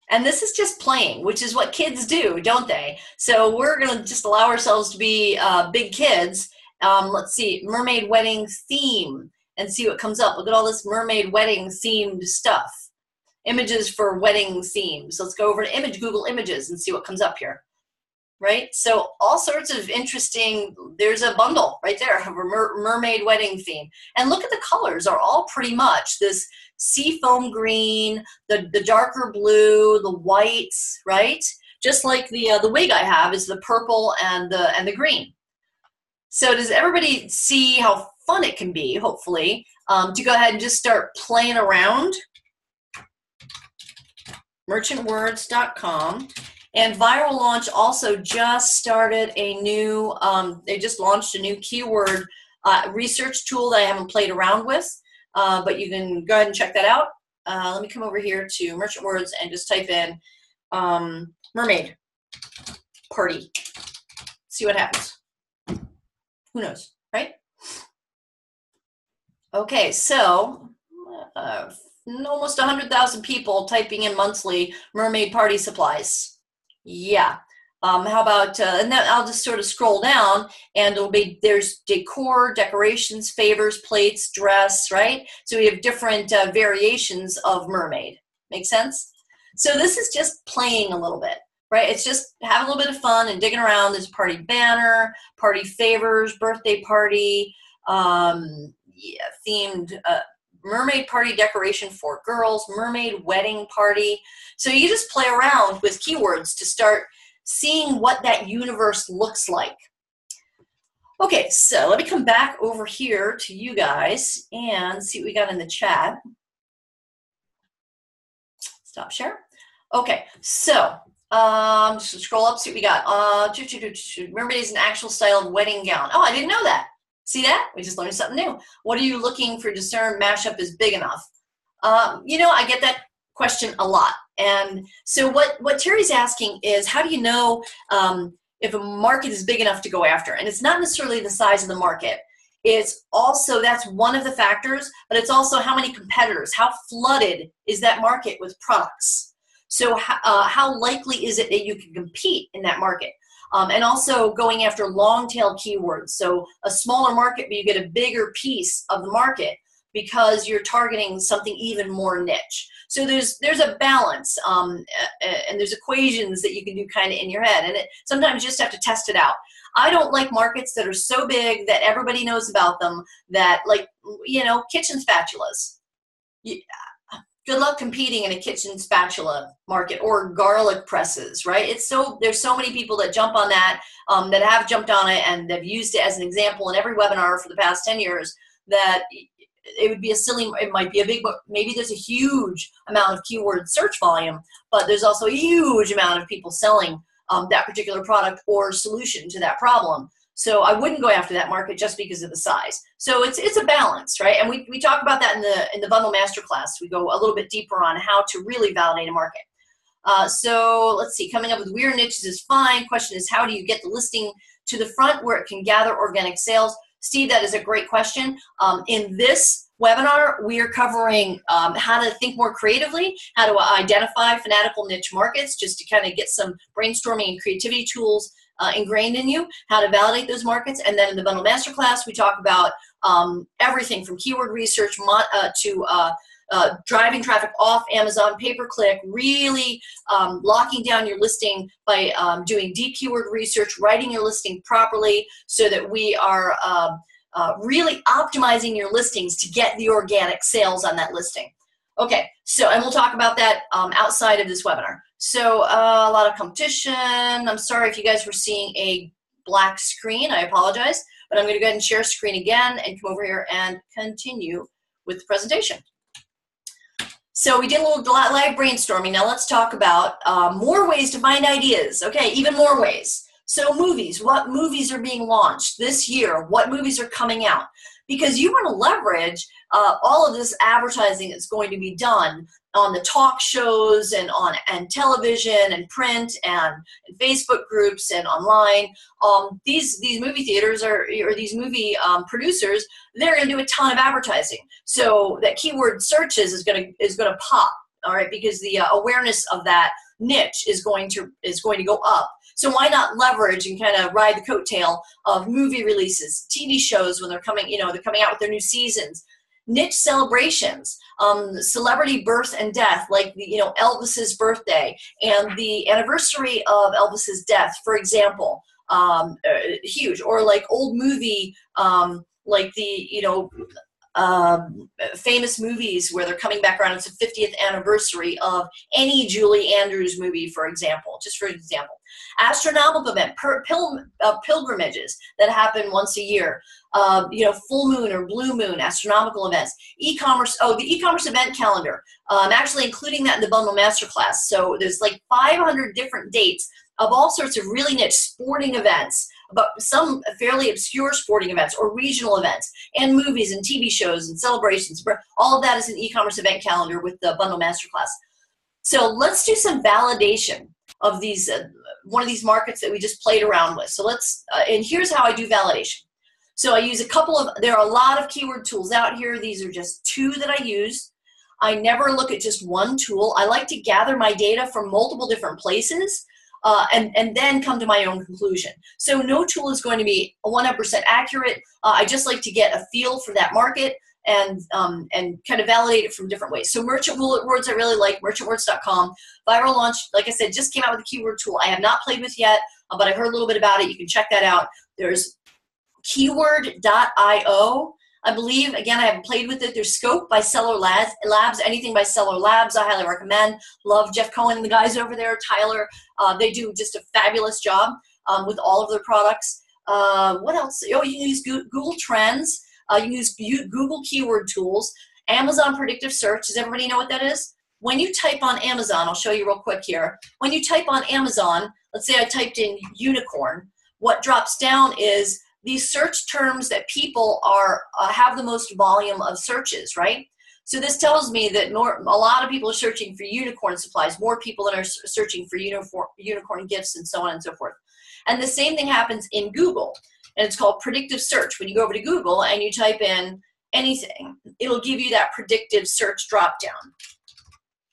And this is just playing, which is what kids do, don't they? So we're going to just allow ourselves to be uh, big kids. Um, let's see, mermaid wedding theme and see what comes up. Look at all this mermaid wedding themed stuff. Images for wedding themes. Let's go over to image, Google images and see what comes up here. Right? So all sorts of interesting, there's a bundle right there [laughs] a mer mermaid wedding theme. And look at the colors are all pretty much this seafoam green, the, the darker blue, the whites, right? Just like the, uh, the wig I have is the purple and the, and the green. So does everybody see how fun it can be, hopefully, um, to go ahead and just start playing around? merchantwords.com and viral launch also just started a new um, they just launched a new keyword uh, research tool that i haven't played around with uh, but you can go ahead and check that out. Uh, let me come over here to Merchant Words and just type in um, mermaid party. See what happens. Who knows, right? Okay, so uh, almost 100,000 people typing in monthly mermaid party supplies. Yeah, um, how about, uh, and then I'll just sort of scroll down and it'll be, there's decor, decorations, favors, plates, dress, right? So we have different uh, variations of mermaid. Make sense? So this is just playing a little bit, right? It's just having a little bit of fun and digging around. There's party banner, party favors, birthday party, um, yeah, themed uh, mermaid party decoration for girls, mermaid wedding party. So you just play around with keywords to start seeing what that universe looks like. Okay, so let me come back over here to you guys and see what we got in the chat. Stop share. Okay, so um, scroll up, see what we got. Uh, remember, it's an actual style wedding gown. Oh, I didn't know that. See that? We just learned something new. What are you looking for discern mashup is big enough? Um, you know, I get that question a lot. And so what, what Terry's asking is how do you know um, if a market is big enough to go after? And it's not necessarily the size of the market. It's also, that's one of the factors, but it's also how many competitors, how flooded is that market with products? So uh, how likely is it that you can compete in that market? Um, and also going after long tail keywords. So a smaller market, but you get a bigger piece of the market because you're targeting something even more niche. So there's there's a balance, um, and there's equations that you can do kind of in your head, and it, sometimes you just have to test it out. I don't like markets that are so big that everybody knows about them. That like you know kitchen spatulas. You, good luck competing in a kitchen spatula market or garlic presses right? It's so there's so many people that jump on that um, that have jumped on it and they've used it as an example in every webinar for the past 10 years that it would be a silly it might be a big maybe there's a huge amount of keyword search volume but there's also a huge amount of people selling um, that particular product or solution to that problem so i wouldn't go after that market just because of the size. So it's it's a balance right? And we, we talk about that in the in the bundle masterclass. We go a little bit deeper on how to really validate a market. Uh, so let's see coming up with weird niches is fine. Question is how do you get the listing to the front where it can gather organic sales? Steve, that is a great question. Um, in this webinar, we are covering um, how to think more creatively, how to identify fanatical niche markets, just to kind of get some brainstorming and creativity tools uh, ingrained in you, how to validate those markets. And then in the Bundle Masterclass, we talk about um, everything from keyword research uh, to uh, uh, driving traffic off Amazon pay per click, really um, locking down your listing by um, doing deep keyword research, writing your listing properly so that we are uh, uh, really optimizing your listings to get the organic sales on that listing. Okay, so, and we'll talk about that um, outside of this webinar. So, uh, a lot of competition. I'm sorry if you guys were seeing a black screen. I apologize. But I'm going to go ahead and share screen again and come over here and continue with the presentation. So we did a little live brainstorming. Now let's talk about uh, more ways to find ideas. Okay, even more ways. So, movies, what movies are being launched this year? What movies are coming out? Because you want to leverage uh, all of this advertising that's going to be done on the talk shows and on and television and print and, Facebook groups and online. Um, these these movie theaters are or these movie um, producers they're going to do a ton of advertising. So that keyword searches is going to is going to pop. All right, because the uh, awareness of that niche is going to is going to go up. So why not leverage and kind of ride the coattail of movie releases, TV shows when they're coming, you know, they're coming out with their new seasons, niche celebrations, um, celebrity birth and death, like the, you know Elvis's birthday and the anniversary of Elvis's death, for example, um, uh, huge. Or like old movie, um, like the you know um, famous movies where they're coming back around. It's the 50th anniversary of any Julie Andrews movie, for example, just for example. Astronomical event, per, pil, uh, pilgrimages that happen once a year. Uh, you know, full moon or blue moon, astronomical events. E-commerce, oh, the e-commerce event calendar. I'm actually including that in the bundle masterclass. So there's like 500 different dates of all sorts of really niche sporting events, but some fairly obscure sporting events or regional events, and movies and TV shows and celebrations. All of that is an e-commerce event calendar with the bundle masterclass. So let's do some validation of these uh, one of these markets that we just played around with. So let's uh, and here's how I do validation. So I use a couple of there are a lot of keyword tools out here. These are just two that I use. I never look at just one tool. I like to gather my data from multiple different places uh, and, and then come to my own conclusion. So no tool is going to be 100% accurate. Uh, I just like to get a feel for that market and um, and kind of validate it from different ways. So merchant words I really like, merchantwords.com. Viral Launch, like I said, just came out with a keyword tool I have not played with yet, uh, but I heard a little bit about it. You can check that out. There's keyword.io I believe, again, I haven't played with it. There's Scope by Seller Labs. Anything by Seller Labs, I highly recommend. Love Jeff Cohen and the guys over there, Tyler. Uh, they do just a fabulous job um, with all of their products. Uh, what else? Oh, you can use Google Trends. Uh, you use Google keyword tools. Amazon predictive search. Does everybody know what that is? When you type on Amazon, I'll show you real quick here. When you type on Amazon, let's say I typed in unicorn, what drops down is these search terms that people are uh, have the most volume of searches, right? So this tells me that more, a lot of people are searching for unicorn supplies, more people that are searching for unicorn gifts and so on and so forth. And the same thing happens in Google, and it's called predictive search. When you go over to Google and you type in anything, it'll give you that predictive search drop down.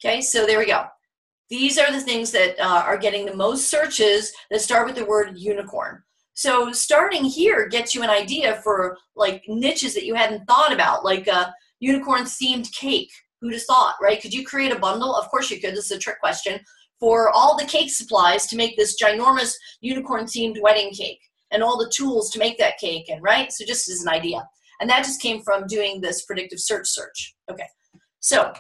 Okay, so there we go. These are the things that uh, are getting the most searches that start with the word unicorn. So starting here gets you an idea for like niches that you hadn't thought about, like a unicorn themed cake. Who'd have thought, right? Could you create a bundle? Of course you could. This is a trick question. For all the cake supplies to make this ginormous unicorn themed wedding cake and all the tools to make that cake and right? So just as an idea. And that just came from doing this predictive search search. Okay. So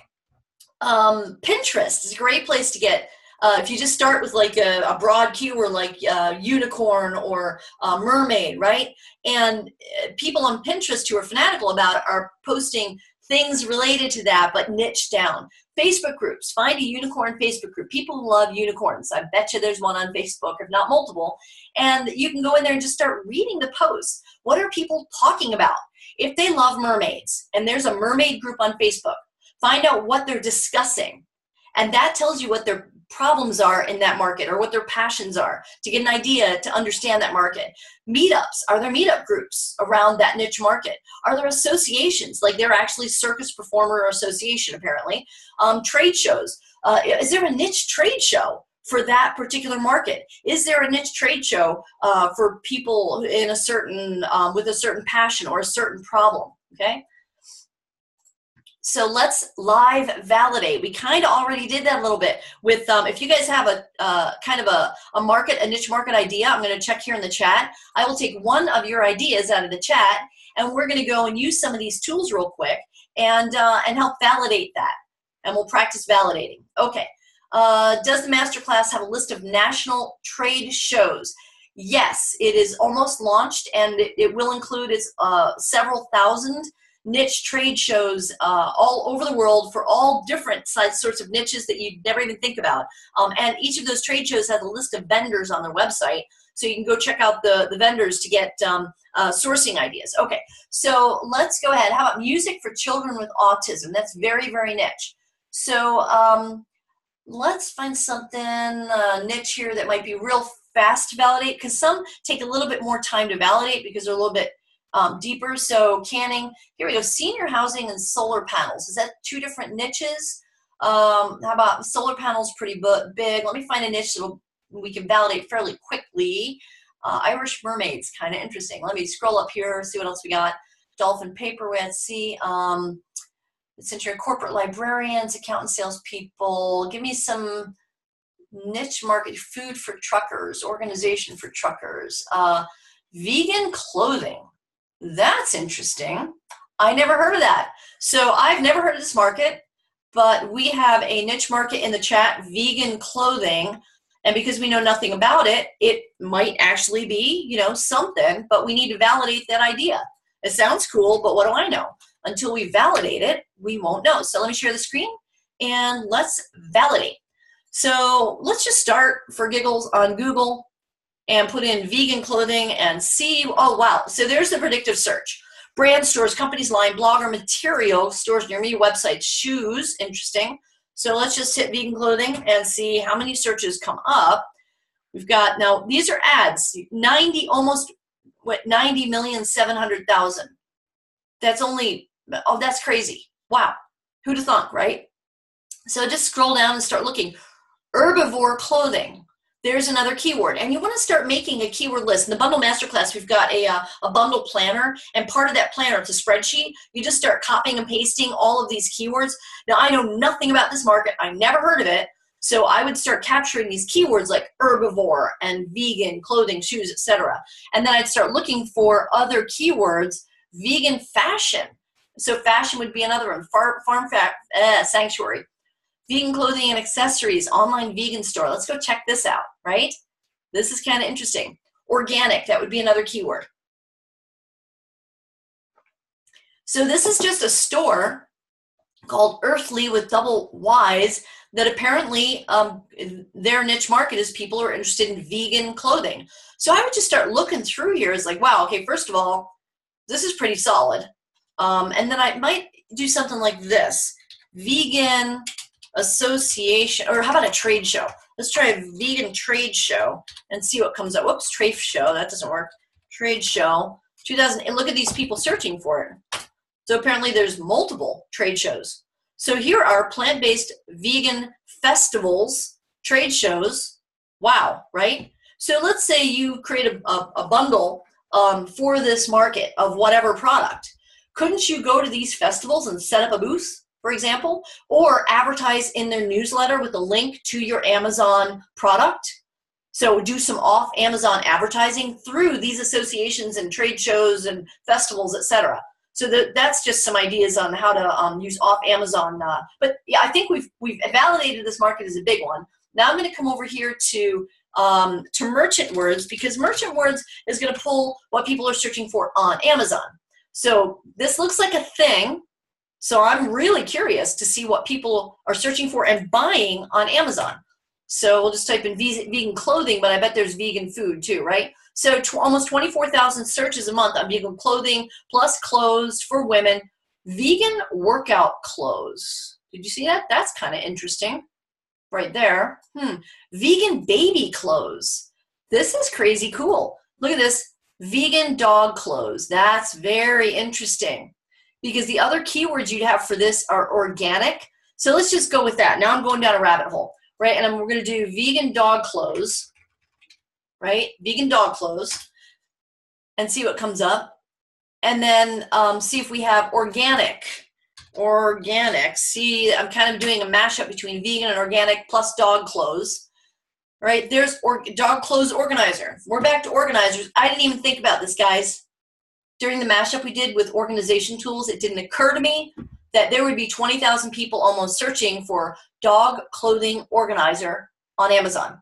um, Pinterest is a great place to get uh, if you just start with like a, a broad keyword like uh, unicorn or uh, mermaid, right? And uh, people on Pinterest who are fanatical about it are posting things related to that, but niche down. Facebook groups. Find a unicorn Facebook group. People love unicorns. I bet you there's one on Facebook, if not multiple. And you can go in there and just start reading the posts. What are people talking about? If they love mermaids and there's a mermaid group on Facebook, find out what they're discussing. And that tells you what they're problems are in that market or what their passions are to get an idea to understand that market. Meetups are there meetup groups around that niche market? Are there associations like they're actually Circus Performer Association apparently? Um, trade shows. Uh, is there a niche trade show? For that particular market, is there a niche trade show uh, for people in a certain um, with a certain passion or a certain problem? Okay, so let's live validate. We kind of already did that a little bit with, um, if you guys have a uh, kind of a, a market, a niche market idea, I'm going to check here in the chat. I will take one of your ideas out of the chat and we're going to go and use some of these tools real quick and, uh, and help validate that. And we'll practice validating. Okay. Uh, does the masterclass have a list of national trade shows? Yes, it is almost launched and it, it will include its uh, several thousand niche trade shows uh, all over the world for all different size, sorts of niches that you'd never even think about. Um, and each of those trade shows has a list of vendors on their website. So you can go check out the, the vendors to get um, uh, sourcing ideas. Okay, so let's go ahead. How about music for children with autism? That's very, very niche. So um, let's find something uh, niche here that might be real fast to validate because some take a little bit more time to validate because they're a little bit um, deeper. So canning, here we go, senior housing and solar panels. Is that two different niches? Um, how about solar panels pretty big? Let me find a niche that we can validate fairly quickly. Uh, Irish mermaids, kind of interesting. Let me scroll up here, see what else we got. Dolphin paperweight, see. Um, since you're corporate librarians, accountant, salespeople, give me some niche market food for truckers, organization for truckers, uh, vegan clothing. That's interesting. I never heard of that. So I've never heard of this market, but we have a niche market in the chat, vegan clothing. And because we know nothing about it, it might actually be, you know, something, but we need to validate that idea. It sounds cool, but what do I know? Until we validate it, we won't know. So let me share the screen and let's validate. So let's just start for giggles on Google and put in vegan clothing and see, oh wow, so there's the predictive search. Brand stores, companies line, blogger material, stores near me, websites, shoes, interesting. So let's just hit vegan clothing and see how many searches come up. We've got, now these are ads, 90, almost, what, 90 million, 700,000. That's only, oh, that's crazy. Wow. Who'd have thunk, right? So just scroll down and start looking. Herbivore clothing there's another keyword. And you want to start making a keyword list. In the bundle masterclass we've got a, uh, a bundle planner. And part of that planner it's a spreadsheet. You just start copying and pasting all of these keywords. Now i know nothing about this market. I never heard of it. So i would start capturing these keywords like herbivore and vegan clothing shoes etc and then i'd start looking for other keywords vegan fashion. So fashion would be another one. Farm, farm fa- uh, sanctuary vegan clothing and accessories, online vegan store. Let's go check this out, right? This is kind of interesting. Organic, that would be another keyword. So this is just a store called Earthly with double Y's that apparently um, their niche market is people who are interested in vegan clothing. So I would just start looking through here as like, wow, okay, first of all, this is pretty solid. Um, and then I might do something like this, vegan association, or how about a trade show? Let's try a vegan trade show and see what comes up. Whoops, trade show, that doesn't work. Trade show, 2000, and look at these people searching for it. So apparently there's multiple trade shows. So here are plant-based vegan festivals, trade shows. Wow, right? So let's say you create a, a, a bundle um, for this market of whatever product. Couldn't you go to these festivals and set up a booth? For example, or advertise in their newsletter with a link to your Amazon product. So do some off Amazon advertising through these associations and trade shows and festivals, etc. So that, that's just some ideas on how to um, use off Amazon. Uh, but yeah, I think we've we've validated this market as a big one. Now I'm going to come over here to um, to merchant words because merchant words is going to pull what people are searching for on Amazon. So this looks like a thing so I'm really curious to see what people are searching for and buying on Amazon. So we'll just type in vegan clothing, but I bet there's vegan food too, right? So almost 24,000 searches a month on vegan clothing, plus clothes for women. Vegan workout clothes. Did you see that? That's kind of interesting right there. Hmm. Vegan baby clothes. This is crazy cool. Look at this. Vegan dog clothes. That's very interesting because the other keywords you'd have for this are organic. So let's just go with that. Now I'm going down a rabbit hole, right? And I'm, we're going to do vegan dog clothes, right? Vegan dog clothes, and see what comes up. And then um, see if we have organic. Organic. See, I'm kind of doing a mashup between vegan and organic plus dog clothes. Right? There's dog clothes organizer. We're back to organizers. I didn't even think about this, guys during the mashup we did with organization tools, it didn't occur to me that there would be 20,000 people almost searching for dog clothing organizer on Amazon.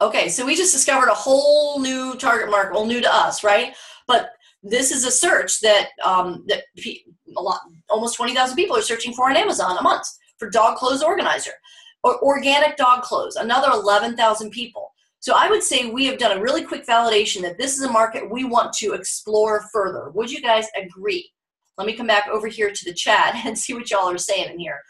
Okay, so we just discovered a whole new target market, well, new to us, right? But this is a search that um, that a lot, almost 20,000 people are searching for on Amazon a month for dog clothes organizer or organic dog clothes, another 11,000 people. So I would say we have done a really quick validation that this is a market we want to explore further. Would you guys agree? Let me come back over here to the chat [laughs] and see what y'all are saying in here.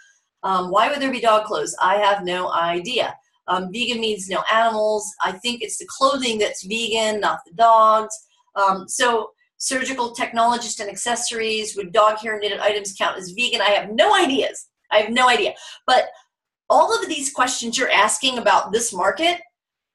Um, why would there be dog clothes? I have no idea. Um, vegan means no animals. I think it's the clothing that's vegan, not the dogs. Um, so surgical technologist and accessories, would dog hair knitted items count as vegan? I have no ideas. I have no idea. But all of these questions you're asking about this market,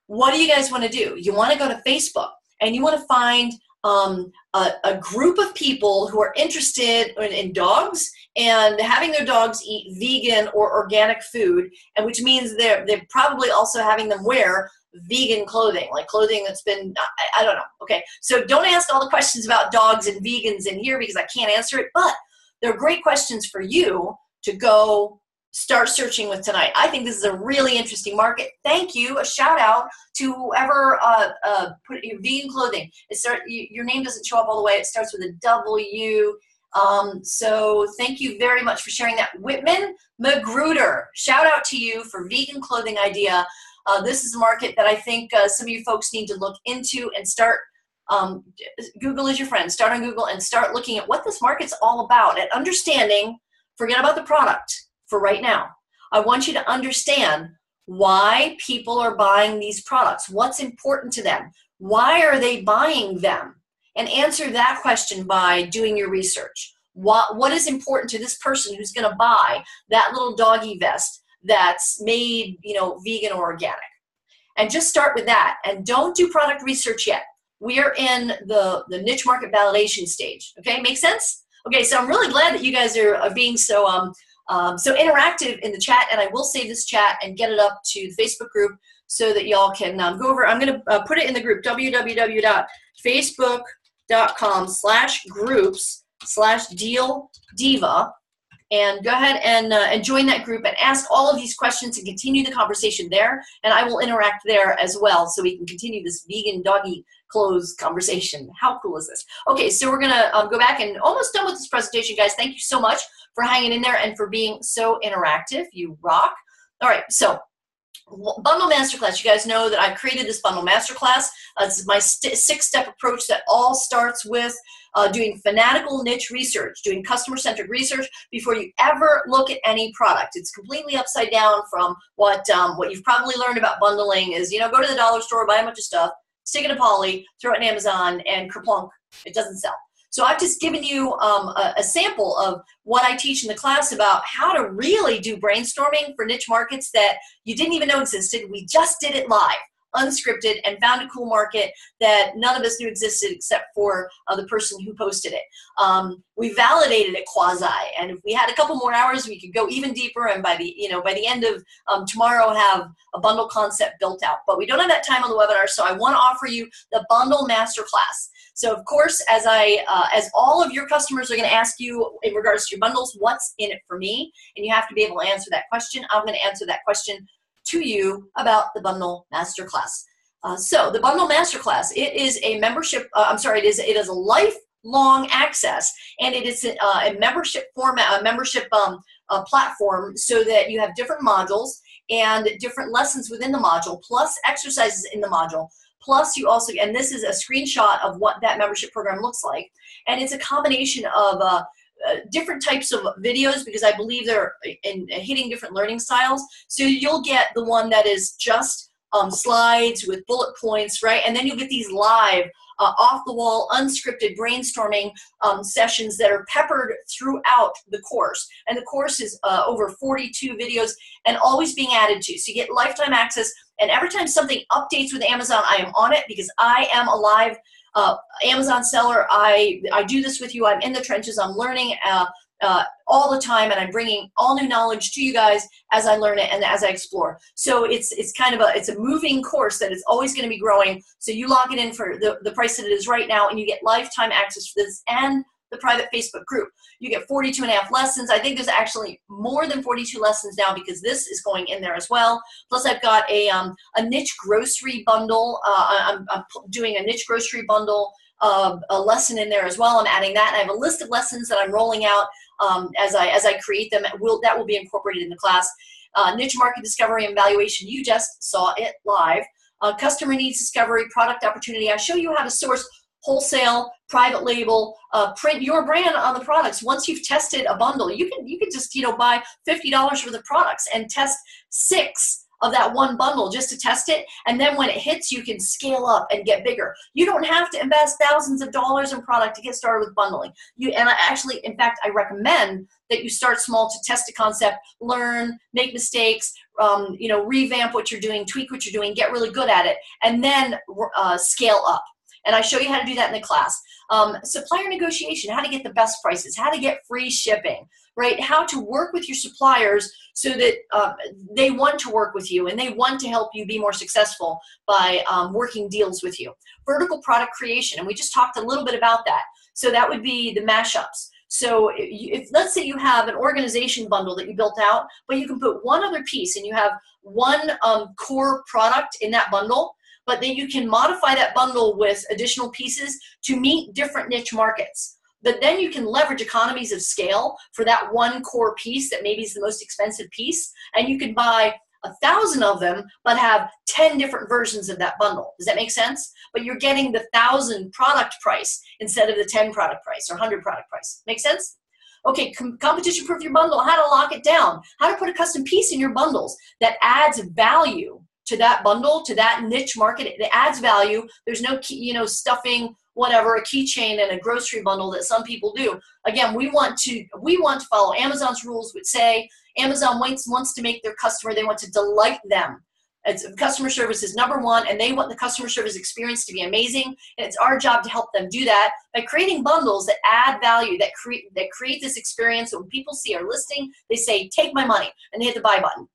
what do you guys want to do? You want to go to Facebook and you want to find um, a, a, group of people who are interested in, in, dogs and having their dogs eat vegan or organic food, and which means they're they're probably also having them wear vegan clothing, like clothing that's been I, I don't know. Okay, so don't ask all the questions about dogs and vegans in here because I can't answer it, but they're great questions for you to go start searching with tonight. I think this is a really interesting market. Thank you. A shout out to whoever uh, uh, put your vegan clothing. It start your name doesn't show up all the way. It starts with a W. Um, so thank you very much for sharing that. Whitman Magruder, shout out to you for vegan clothing idea. Uh, this is a market that I think uh, some of you folks need to look into and start. Um, Google is your friend. Start on Google and start looking at what this market's all about and understanding. Forget about the product for right now. I want you to understand why people are buying these products. What's important to them? Why are they buying them? And answer that question by doing your research. What, what is important to this person who's going to buy that little doggy vest that's made, you know, vegan or organic? And just start with that. And don't do product research yet. We are in the, the niche market validation stage. Okay, make sense? Okay, so I'm really glad that you guys are, are being so um, um, so interactive in the chat, and I will save this chat and get it up to the Facebook group so that y'all can um, go over. I'm going to uh, put it in the group, www.facebook.com slash groups slash deal diva. And go ahead and, uh, and join that group and ask all of these questions and continue the conversation there. And I will interact there as well so we can continue this vegan doggy clothes conversation. How cool is this? Okay, so we're going to um, go back and almost done with this presentation, guys. Thank you so much for hanging in there and for being so interactive. You rock. All right, so bundle masterclass you guys know that i've created this bundle masterclass uh, this is my st- six step approach that all starts with uh, doing fanatical niche research doing customer centric research before you ever look at any product it's completely upside down from what um, what you've probably learned about bundling is you know go to the dollar store buy a bunch of stuff stick it in a poly throw it in amazon and kerplunk it doesn't sell so I've just given you um, a, a, sample of what I teach in the class about how to really do brainstorming for niche markets that you didn't even know existed. We just did it live unscripted and found a cool market that none of us knew existed except for uh, the person who posted it. Um, we validated it quasi, and if we had a couple more hours, we could go even deeper. And by the you know by the end of um, tomorrow, have a bundle concept built out. But we don't have that time on the webinar, so I want to offer you the bundle masterclass. So of course, as I uh, as all of your customers are going to ask you in regards to your bundles, what's in it for me, and you have to be able to answer that question. I'm going to answer that question to you about the bundle masterclass. Uh, so the bundle masterclass, it is a membership. Uh, I'm sorry, it is it is a lifelong access, and it is a, uh, a membership format, a membership um, platform, so that you have different modules and different lessons within the module, plus exercises in the module Plus, you also, and this is a screenshot of what that membership program looks like. And it's a combination of uh, uh, different types of videos because I believe they're in, in, hitting different learning styles. So you'll get the one that is just um, slides with bullet points, right? And then you'll get these live, uh, off the wall, unscripted brainstorming um, sessions that are peppered throughout the course. And the course is uh, over 42 videos and always being added to. So you get lifetime access and every time something updates with Amazon, I am on it because I am a live uh, Amazon seller. I, I do this with you. I'm in the trenches. I'm learning uh, uh, all the time, and I'm bringing all new knowledge to you guys as I learn it and as I explore. So it's it's kind of a it's a moving course that is always going to be growing. So you log it in for the, the price that it is right now, and you get lifetime access for this and the private Facebook group. You get 42 and a half lessons. I think there's actually more than 42 lessons now because this is going in there as well. Plus, I've got a, um, a niche grocery bundle. Uh, I'm, I'm doing a niche grocery bundle uh, a lesson in there as well. I'm adding that. I have a list of lessons that I'm rolling out um, as I as I create them. Will that will be incorporated in the class. Uh, niche market discovery and valuation. You just saw it live. Uh, customer needs discovery, product opportunity. I show you how to source wholesale, private label, uh, print your brand on the products. Once you've tested a bundle, you can you can just you know buy fifty dollars worth of products and test six of that one bundle just to test it. And then when it hits, you can scale up and get bigger. You don't have to invest thousands of dollars in product to get started with bundling. You and I actually, in fact, I recommend that you start small to test a concept, learn, make mistakes, um, you know, revamp what you're doing, tweak what you're doing, get really good at it, and then uh, scale up. And I show you how to do that in the class. Um, supplier negotiation, how to get the best prices, how to get free shipping, right? How to work with your suppliers so that um, they want to work with you and they want to help you be more successful by um, working deals with you. Vertical product creation, and we just talked a little bit about that. So that would be the mashups. So if let's say you have an organization bundle that you built out, but you can put one other piece and you have one um, core product in that bundle, but then you can modify that bundle with additional pieces to meet different niche markets. But then you can leverage economies of scale for that one core piece that maybe is the most expensive piece, and you can buy a thousand of them, but have 10 different versions of that bundle. Does that make sense? But you're getting the thousand product price instead of the 10 product price or 100 product price. Make sense? Okay, com- competition proof your bundle, how to lock it down, how to put a custom piece in your bundles that adds value to that bundle, to that niche market. It adds value. There's no, key, you know, stuffing whatever a keychain and a grocery bundle that some people do. Again, we want to we want to follow Amazon's rules, which say Amazon wants wants to make their customer. They want to delight them. It's, customer service is number one, and they want the customer service experience to be amazing. And it's our job to help them do that by creating bundles that add value, that create that create this experience. So when people see our listing, they say, "Take my money," and they hit the buy button.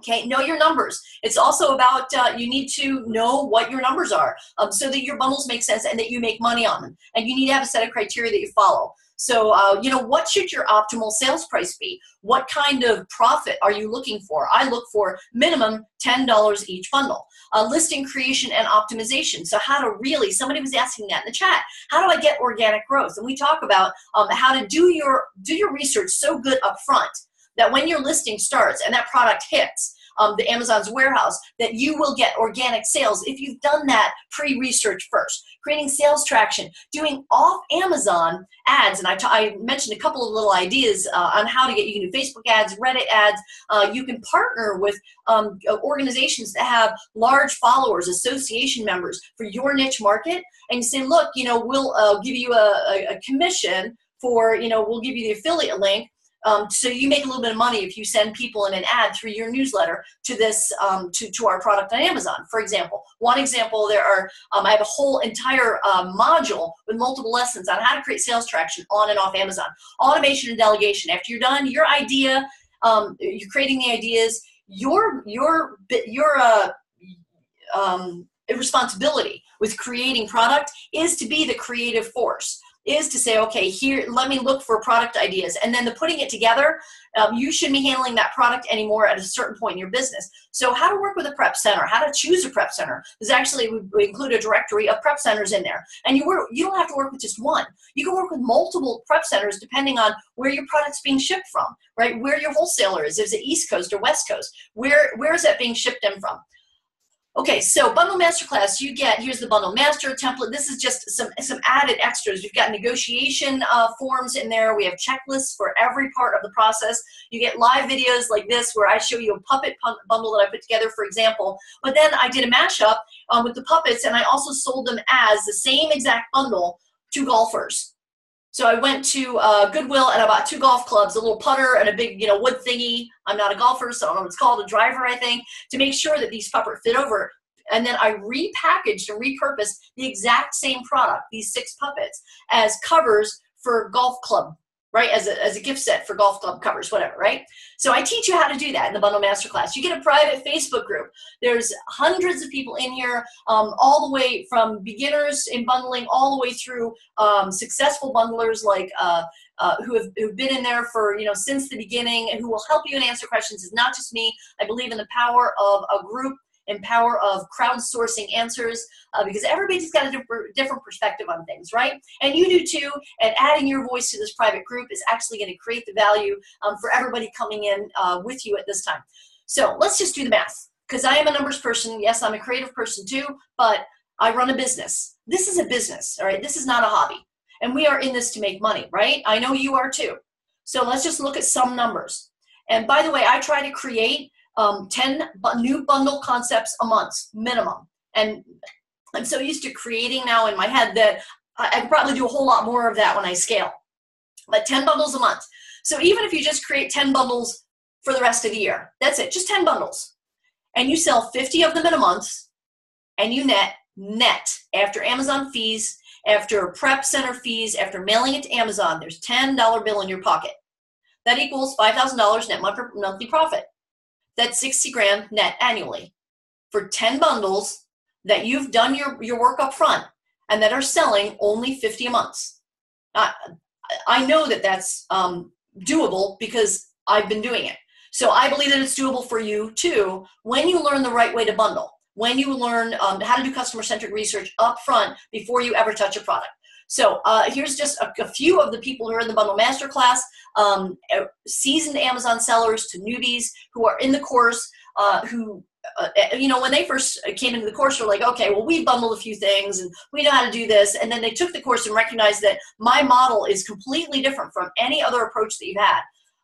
Okay, know your numbers. It's also about uh, you need to know what your numbers are um, so that your bundles make sense and that you make money on them. And you need to have a set of criteria that you follow. So, uh, you know, what should your optimal sales price be? What kind of profit are you looking for? I look for minimum $10 each bundle. Uh, listing creation and optimization. So, how to really, somebody was asking that in the chat, how do I get organic growth? And we talk about um, how to do your, do your research so good up front that when your listing starts and that product hits um, the Amazon's warehouse, that you will get organic sales if you've done that pre-research first. Creating sales traction, doing off Amazon ads, and I, I mentioned a couple of little ideas uh, on how to get. You can do Facebook ads, Reddit ads. Uh, you can partner with um, organizations that have large followers, association members for your niche market, and say, look, you know, we'll uh, give you a, a, a commission for, you know, we'll give you the affiliate link um, so you make a little bit of money if you send people in an ad through your newsletter to this um, to, to our product on Amazon. For example, one example there are um, I have a whole entire uh, module with multiple lessons on how to create sales traction on and off Amazon. Automation and delegation. After you're done, your idea, um, you're creating the ideas. Your your your uh, um, responsibility with creating product is to be the creative force is to say, okay, here, let me look for product ideas. And then the putting it together, um, you shouldn't be handling that product anymore at a certain point in your business. So how to work with a prep center, how to choose a prep center. There's actually, we include a directory of prep centers in there. And you, work, you don't have to work with just one. You can work with multiple prep centers depending on where your product's being shipped from, right? Where your wholesaler is. Is it East Coast or West Coast? Where, where is that being shipped in from? Okay, so bundle masterclass, you get, here's the bundle master template. This is just some, some added extras. We've got negotiation uh, forms in there. We have checklists for every part of the process. You get live videos like this where I show you a puppet bundle that I put together, for example. But then I did a mashup um, with the puppets and I also sold them as the same exact bundle to golfers. So I went to uh, Goodwill and I bought two golf clubs, a little putter and a big, you know, wood thingy. I'm not a golfer, so I don't know what it's called, a driver, I think, to make sure that these puppets fit over. And then I repackaged and repurposed the exact same product, these six puppets, as covers for golf club right? As a, as a gift set for golf club covers, whatever, right? So I teach you how to do that in the Bundle Masterclass. You get a private Facebook group. There's hundreds of people in here, um, all the way from beginners in bundling all the way through um, successful bundlers like uh, uh, who have who've been in there for you know since the beginning and who will help you and answer questions. It's not just me. I believe in the power of a group and power of crowdsourcing answers uh, because everybody's got a different, perspective on things, right? And you do too. And adding your voice to this private group is actually going to create the value um, for everybody coming in uh, with you at this time. So let's just do the math because I am a numbers person. Yes, I'm a creative person too, but I run a business. This is a business, all right? This is not a hobby. And we are in this to make money, right? I know you are too. So let's just look at some numbers. And by the way, I try to create um, 10 new bundle concepts a month minimum. And I'm so used to creating now in my head that I, I could probably do a whole lot more of that when I scale. But 10 bundles a month. So even if you just create 10 bundles for the rest of the year, that's it, just 10 bundles. And you sell 50 of them in a month, and you net, net, after Amazon fees, after prep center fees, after mailing it to Amazon, there's $10 bill in your pocket. That equals $5,000 net monthly profit. That's 60 grand net annually for 10 bundles that you've done your, your work up front and that are selling only 50 a month. I, I know that that's um, doable because I've been doing it. So I believe that it's doable for you too when you learn the right way to bundle, when you learn um, how to do customer centric research up front before you ever touch a product. So uh, here's just a, a, few of the people who are in the Bundle Masterclass, um, uh, seasoned Amazon sellers to newbies who are in the course, uh, who, uh, uh, you know, when they first came into the course, were like, okay, well, we bundled a few things and we know how to do this. And then they took the course and recognized that my model is completely different from any other approach that you've had.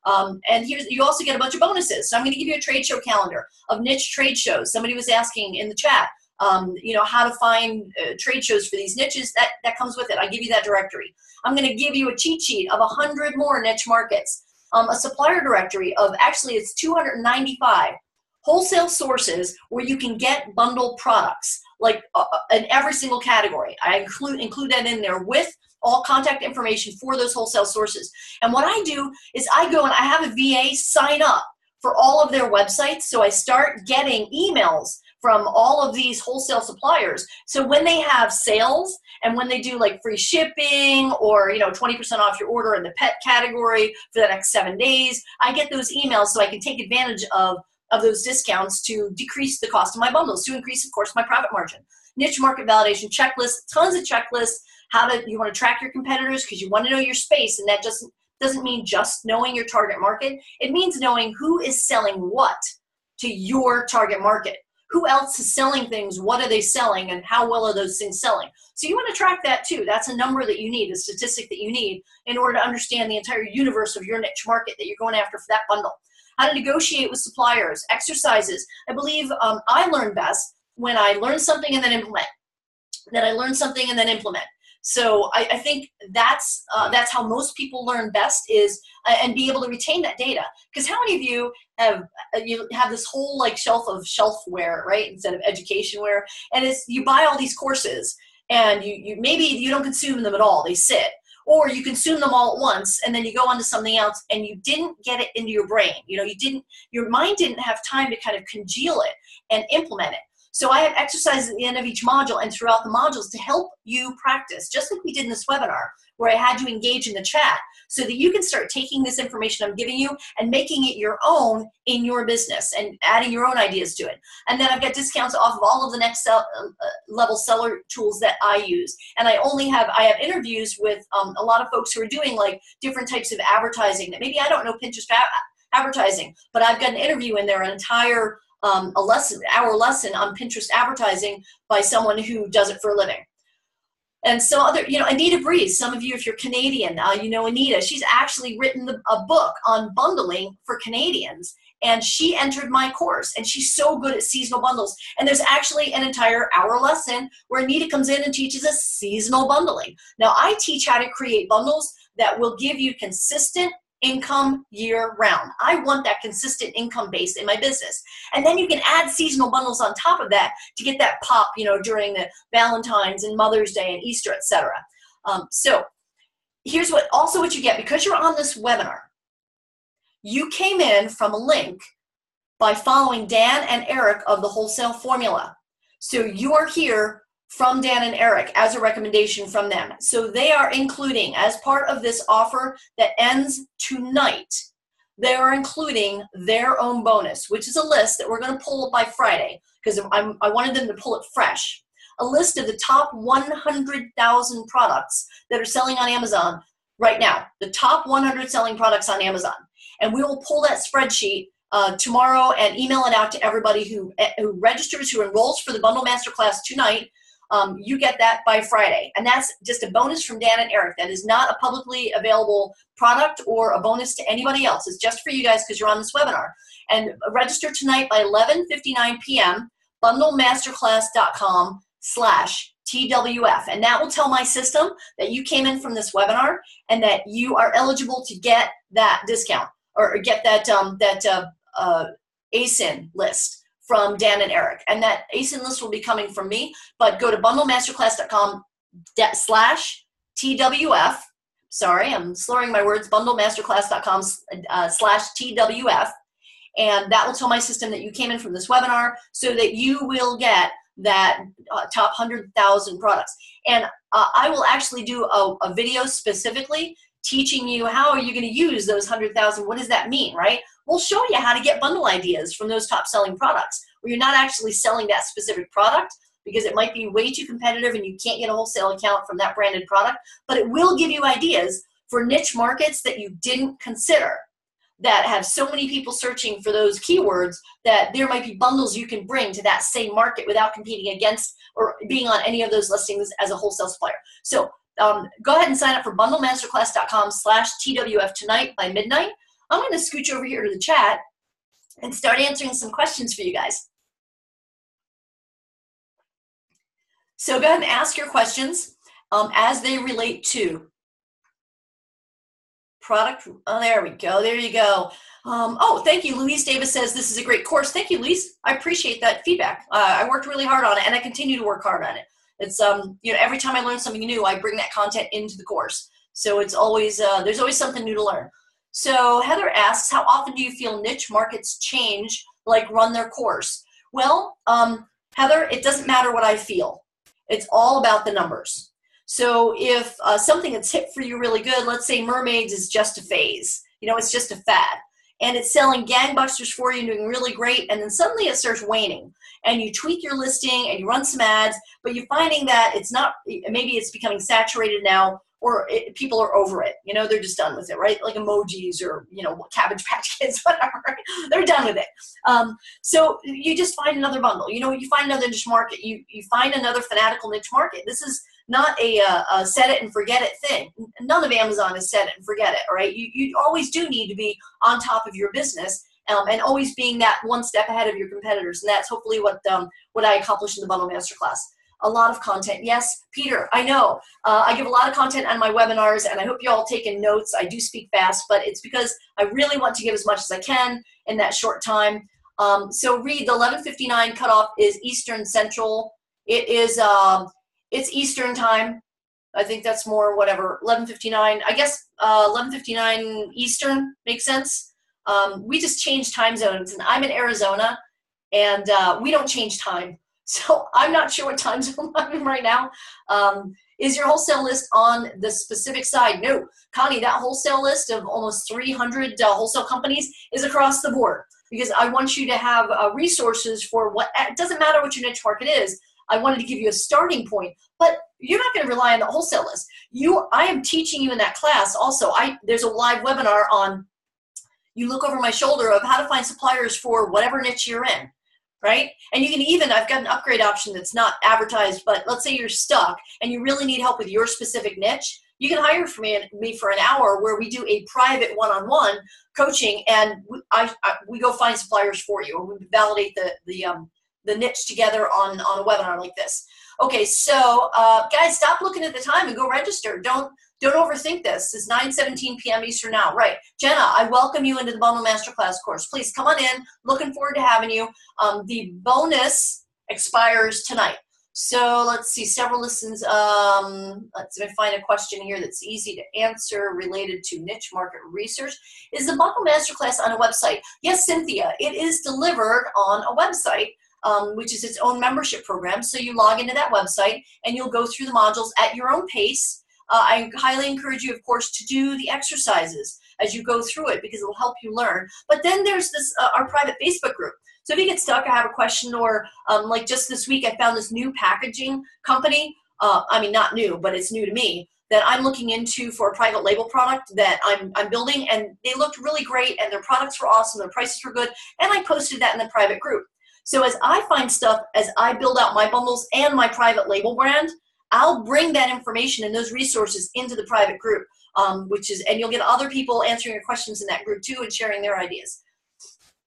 Um, and here's, you also get a bunch of bonuses. So I'm going to give you a trade show calendar of niche trade shows. Somebody was asking in the chat, um, you know, how to find uh, trade shows for these niches, that, that comes with it. I give you that directory. I'm going to give you a cheat sheet of 100 more niche markets, um, a supplier directory of actually it's 295 wholesale sources where you can get bundled products like uh, uh, in every single category. I include include that in there with all contact information for those wholesale sources. And what I do is I go and I have a VA sign up for all of their websites. So I start getting emails from all of these wholesale suppliers. So when they have sales and when they do like free shipping or you know 20% off your order in the pet category for the next seven days, I get those emails so I can take advantage of of those discounts to decrease the cost of my bundles, to increase, of course, my profit margin. Niche market validation checklist, tons of checklists. How to you want to track your competitors because you want to know your space, and that just doesn't mean just knowing your target market. It means knowing who is selling what to your target market who else is selling things? What are they selling? And how well are those things selling? So you want to track that too. That's a number that you need a statistic that you need in order to understand the entire universe of your niche market that you're going after for that bundle. How to negotiate with suppliers exercises. I believe um, i learn best when i learn something and then implement that i learn something and then implement so I, I think that's uh, that's how most people learn best is uh, and be able to retain that data. Because how many of you have uh, you have this whole like shelf of shelfware, right, instead of education wear, and it's you buy all these courses and you, you maybe you don't consume them at all; they sit. Or you consume them all at once and then you go on to something else and you didn't get it into your brain. You know you didn't your mind didn't have time to kind of congeal it and implement it so I have exercises at the end of each module and throughout the modules to help you practice, just like we did in this webinar, where I had you engage in the chat so that you can start taking this information I'm giving you and making it your own in your business and adding your own ideas to it. And then I've got discounts off of all of the next sell, uh, level seller tools that I use. And I only have, I have interviews with um, a lot of folks who are doing like different types of advertising that maybe I don't know Pinterest advertising, but I've got an interview in there, an entire um, a lesson, hour lesson on Pinterest advertising by someone who does it for a living. And so other, you know, Anita Breeze, some of you, if you're Canadian, uh, you know Anita, she's actually written the, a book on bundling for Canadians. And she entered my course and she's so good at seasonal bundles. And there's actually an entire hour lesson where Anita comes in and teaches us seasonal bundling. Now I teach how to create bundles that will give you consistent income year round. I want that consistent income base in my business. And then you can add seasonal bundles on top of that to get that pop, you know, during the Valentine's and Mother's Day and Easter, etc. Um, so here's what also what you get because you're on this webinar. You came in from a link by following Dan and Eric of the Wholesale Formula. So you are here from Dan and Eric as a recommendation from them. So they are including, as part of this offer that ends tonight, they are including their own bonus, which is a list that we're going to pull by Friday because I wanted them to pull it fresh. A list of the top 100,000 products that are selling on Amazon right now, the top 100 selling products on Amazon. And we will pull that spreadsheet uh, tomorrow and email it out to everybody who, eh, who registers, who enrolls for the Bundle Masterclass tonight. Um, you get that by Friday. And that's just a bonus from Dan and Eric. That is not a publicly available product or a bonus to anybody else. It's just for you guys because you're on this webinar. And register tonight by 11.59 p.m., bundlemasterclass.com slash TWF. And that will tell my system that you came in from this webinar and that you are eligible to get that discount or get that, um, that uh, uh, ASIN list from Dan and Eric. And that ASIN list will be coming from me, but go to bundlemasterclass.com slash TWF. Sorry, I'm slurring my words. Bundlemasterclass.com uh, slash TWF. And that will tell my system that you came in from this webinar so that you will get that uh, top 100,000 products. And uh, I will actually do a, a video specifically teaching you how are you going to use those 100,000. What does that mean, right? We'll show you how to get bundle ideas from those top selling products where you're not actually selling that specific product because it might be way too competitive and you can't get a wholesale account from that branded product, but it will give you ideas for niche markets that you didn't consider that have so many people searching for those keywords that there might be bundles you can bring to that same market without competing against or being on any of those listings as a wholesale supplier. So um, go ahead and sign up for bundlemasterclass.com slash TWF tonight by midnight. I'm going to scooch over here to the chat and start answering some questions for you guys. So go ahead and ask your questions um, as they relate to product. Oh, there we go. There you go. Um, oh, thank you. Louise Davis says this is a great course. Thank you, Louise. I appreciate that feedback. Uh, I worked really hard on it, and I continue to work hard on it. It's um, you know, every time I learn something new, I bring that content into the course. So it's always uh, there's always something new to learn. So Heather asks, how often do you feel niche markets change, like run their course? Well, um, Heather, it doesn't matter what I feel. It's all about the numbers. So if uh, something that's hit for you really good, let's say mermaids is just a phase, you know, it's just a fad, and it's selling gangbusters for you and doing really great, and then suddenly it starts waning, and you tweak your listing and you run some ads, but you're finding that it's not, maybe it's becoming saturated now, or it, people are over it. You know, they're just done with it, right? Like emojis or you know, Cabbage Patch Kids, [laughs] whatever. they're done with it. Um, so you just find another bundle. You know, you find another niche market. You you find another fanatical niche market. This is not a, a, a, set it and forget it thing. None of Amazon is set it and forget it, right? You, you always do need to be on top of your business um, and always being that one step ahead of your competitors. And that's hopefully what, um, what I accomplished in the Bundle Masterclass. A lot of content. Yes, Peter, I know. Uh, I give a lot of content on my webinars, and I hope you all taken notes. I do speak fast, but it's because I really want to give as much as I can in that short time. Um, so read the 11:59 cutoff is Eastern Central. It is um, it's Eastern time. I think that's more whatever 11:59. I guess uh, 11:59 Eastern makes sense. Um, we just change time zones, and I'm in Arizona, and uh, we don't change time. So I'm not sure what time zone I'm in right now. Um, is your wholesale list on the specific side? No, Connie, that wholesale list of almost 300 uh, wholesale companies is across the board because I want you to have uh, resources for what. It doesn't matter what your niche market is I wanted to give you a starting point, but you're not going to rely on the wholesale list. You, I am teaching you in that class also. I there's a live webinar on. You look over my shoulder of how to find suppliers for whatever niche you're in, right? And you can even I've got an upgrade option that's not advertised, but let's say you're stuck and you really need help with your specific niche. You can hire for me, me for an hour where we do a private one-on-one coaching, and we, I, I, we go find suppliers for you, and we validate the the um, the niche together on, on a webinar like this. Okay, so uh, guys, stop looking at the time and go register. Don't don't overthink this. It's 9:17 p.m. Eastern now. Right, Jenna, I welcome you into the Bundle Masterclass course. Please come on in. Looking forward to having you. Um, the bonus expires tonight. So let's see, several listens. Um, let's find a question here that's easy to answer related to niche market research. Is the Bundle Masterclass on a website? Yes, Cynthia, it is delivered on a website. Um, which is its own membership program. So you log into that website and you'll go through the modules at your own pace. Uh, I highly encourage you, of course, to do the exercises as you go through it because it will help you learn. But then there's this uh, our private Facebook group. So if you get stuck I have a question, or um, like just this week, I found this new packaging company. Uh, I mean, not new, but it's new to me that I'm looking into for a private label product that I'm, I'm building, and they looked really great, and their products were awesome, their prices were good, and I posted that in the private group. So as I find stuff, as I build out my bundles and my private label brand, I'll bring that information and those resources into the private group, um, which is, and you'll get other people answering your questions in that group too and sharing their ideas.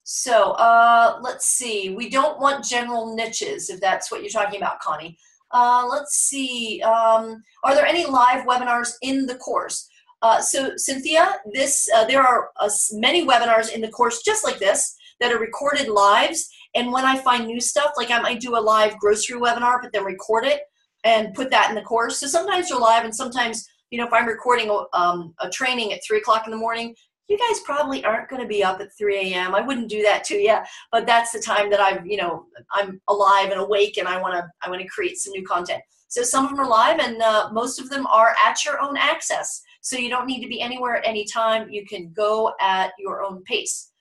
So uh, let's see. We don't want general niches, if that's what you're talking about, Connie. Uh, let's see. Um, are there any live webinars in the course? Uh, so Cynthia, this uh, there are uh, many webinars in the course just like this that are recorded lives. And when I find new stuff, like I might do a live grocery webinar, but then record it and put that in the course. So sometimes you're live, and sometimes you know if I'm recording um, a training at three o'clock in the morning, you guys probably aren't going to be up at 3 a.m. I wouldn't do that to you, but that's the time that I've, you know, I'm alive and awake and I want to, I want to create some new content. So some of them are live and uh, most of them are at your own access. So you don't need to be anywhere at any time. You can go at your own pace.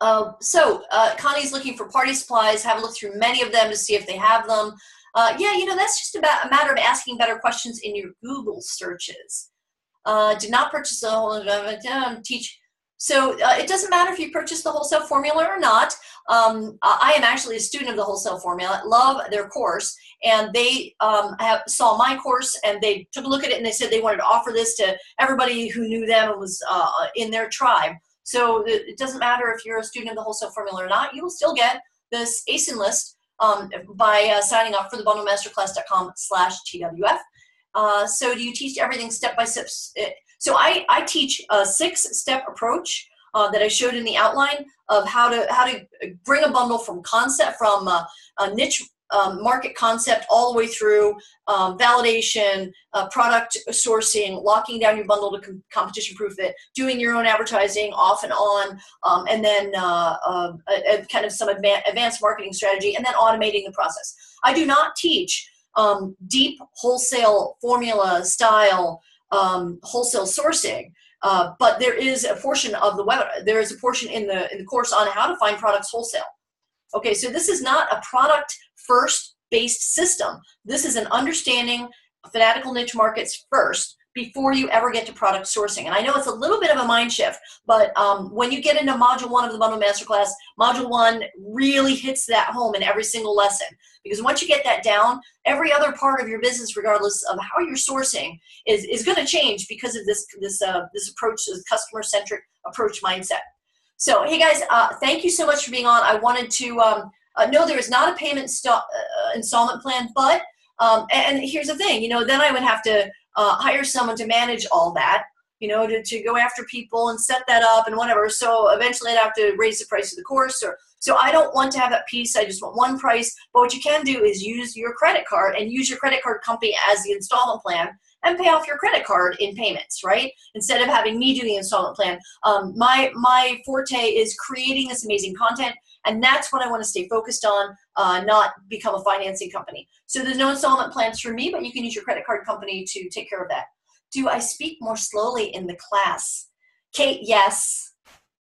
Uh, so uh, Connie's looking for party supplies. Have a look through many of them to see if they have them. Uh, yeah, you know, that's just about a matter of asking better questions in your Google searches. Uh, did not purchase the whole um, teach. So uh, it doesn't matter if you purchase the wholesale formula or not. Um, I am actually a student of the wholesale formula, love their course, and they um, have, saw my course and they took a look at it and they said they wanted to offer this to everybody who knew them and was uh, in their tribe. So it doesn't matter if you're a student of the wholesale formula or not, you will still get this ASIN list um, by uh, signing up for the bundlemasterclass.com slash TWF. Uh, so do you teach everything step by step? So I, I teach a six step approach uh, that I showed in the outline of how to how to bring a bundle from concept from a, a niche um, market concept all the way through um, validation, uh, product sourcing, locking down your bundle to com- competition proof it, doing your own advertising off and on, um, and then uh, uh, kind of some advanced, advanced marketing strategy, and then automating the process. I do not teach um, deep wholesale formula style um, wholesale sourcing. Uh, but there is a portion of the there is a portion in the, in the course on how to find products wholesale. Okay, so this is not a product first based system. This is an understanding fanatical niche markets first before you ever get to product sourcing. And I know it's a little bit of a mind shift, but um, when you get into module one of the bundle masterclass, module one really hits that home in every single lesson. Because once you get that down, every other part of your business, regardless of how you're sourcing, is, is going to change because of this this uh, this approach, this customer centric approach mindset. So, hey guys, uh, thank you so much for being on. I wanted to um, uh, no, there is not a payment st- uh, installment plan, but um, and, and here's the thing, you know, then I would have to uh, hire someone to manage all that you know to, to go after people and set that up and whatever. So eventually i'd have to raise the price of the course or so i don't want to have that piece i just want one price. But what you can do is use your credit card and use your credit card company as the installment plan and pay off your credit card in payments right? Instead of having me do the installment plan. Um, my my forte is creating this amazing content and that's what I want to stay focused on, uh, not become a financing company. So there's no installment plans for me, but you can use your credit card company to take care of that. Do I speak more slowly in the class? Kate, yes,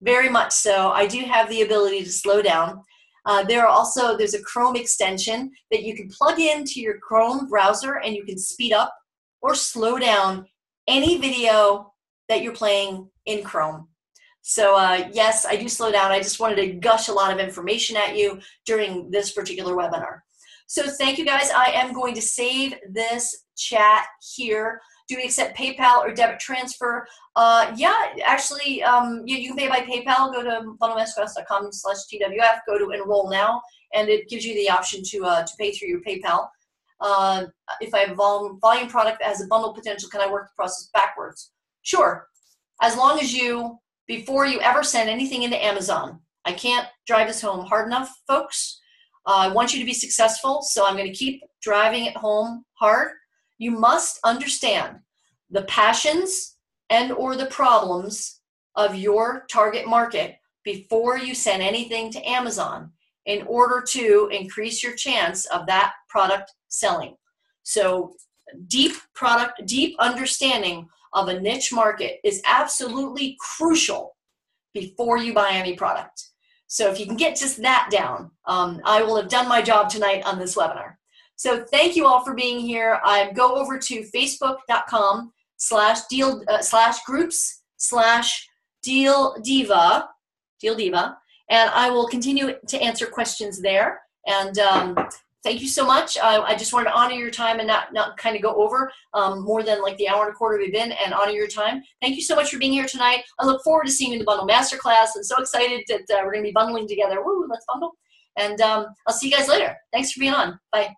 very much so. I do have the ability to slow down. Uh, there are also there's a Chrome extension that you can plug into your Chrome browser and you can speed up or slow down any video that you're playing in Chrome. So uh, yes, I do slow down. I just wanted to gush a lot of information at you during this particular webinar. So thank you guys. I am going to save this chat here. Do we accept PayPal or debit transfer? Uh, yeah, actually, um, you, you, can pay by PayPal. Go to bundlemasterclass.com slash TWF. Go to enroll now, and it gives you the option to, uh, to pay through your PayPal. Uh, if I have volume, volume product that has a bundle potential, can I work the process backwards? Sure. As long as you before you ever send anything into Amazon. I can't drive this home hard enough, folks. Uh, I want you to be successful, so I'm going to keep driving it home hard. You must understand the passions and or the problems of your target market before you send anything to Amazon in order to increase your chance of that product selling. So deep product, deep understanding of a niche market is absolutely crucial before you buy any product. So if you can get just that down, um, I will have done my job tonight on this webinar. So thank you all for being here. I go over to facebook.com slash deal uh, slash groups slash deal diva deal diva and i will continue to answer questions there and um, thank you so much. Uh, I just wanted to honor your time and not, not kind of go over um, more than like the hour and a quarter we've been and honor your time. Thank you so much for being here tonight. I look forward to seeing you in the Bundle Masterclass. I'm so excited that uh, we're going to be bundling together. Woo, let's bundle. And um, I'll see you guys later. Thanks for being on. Bye.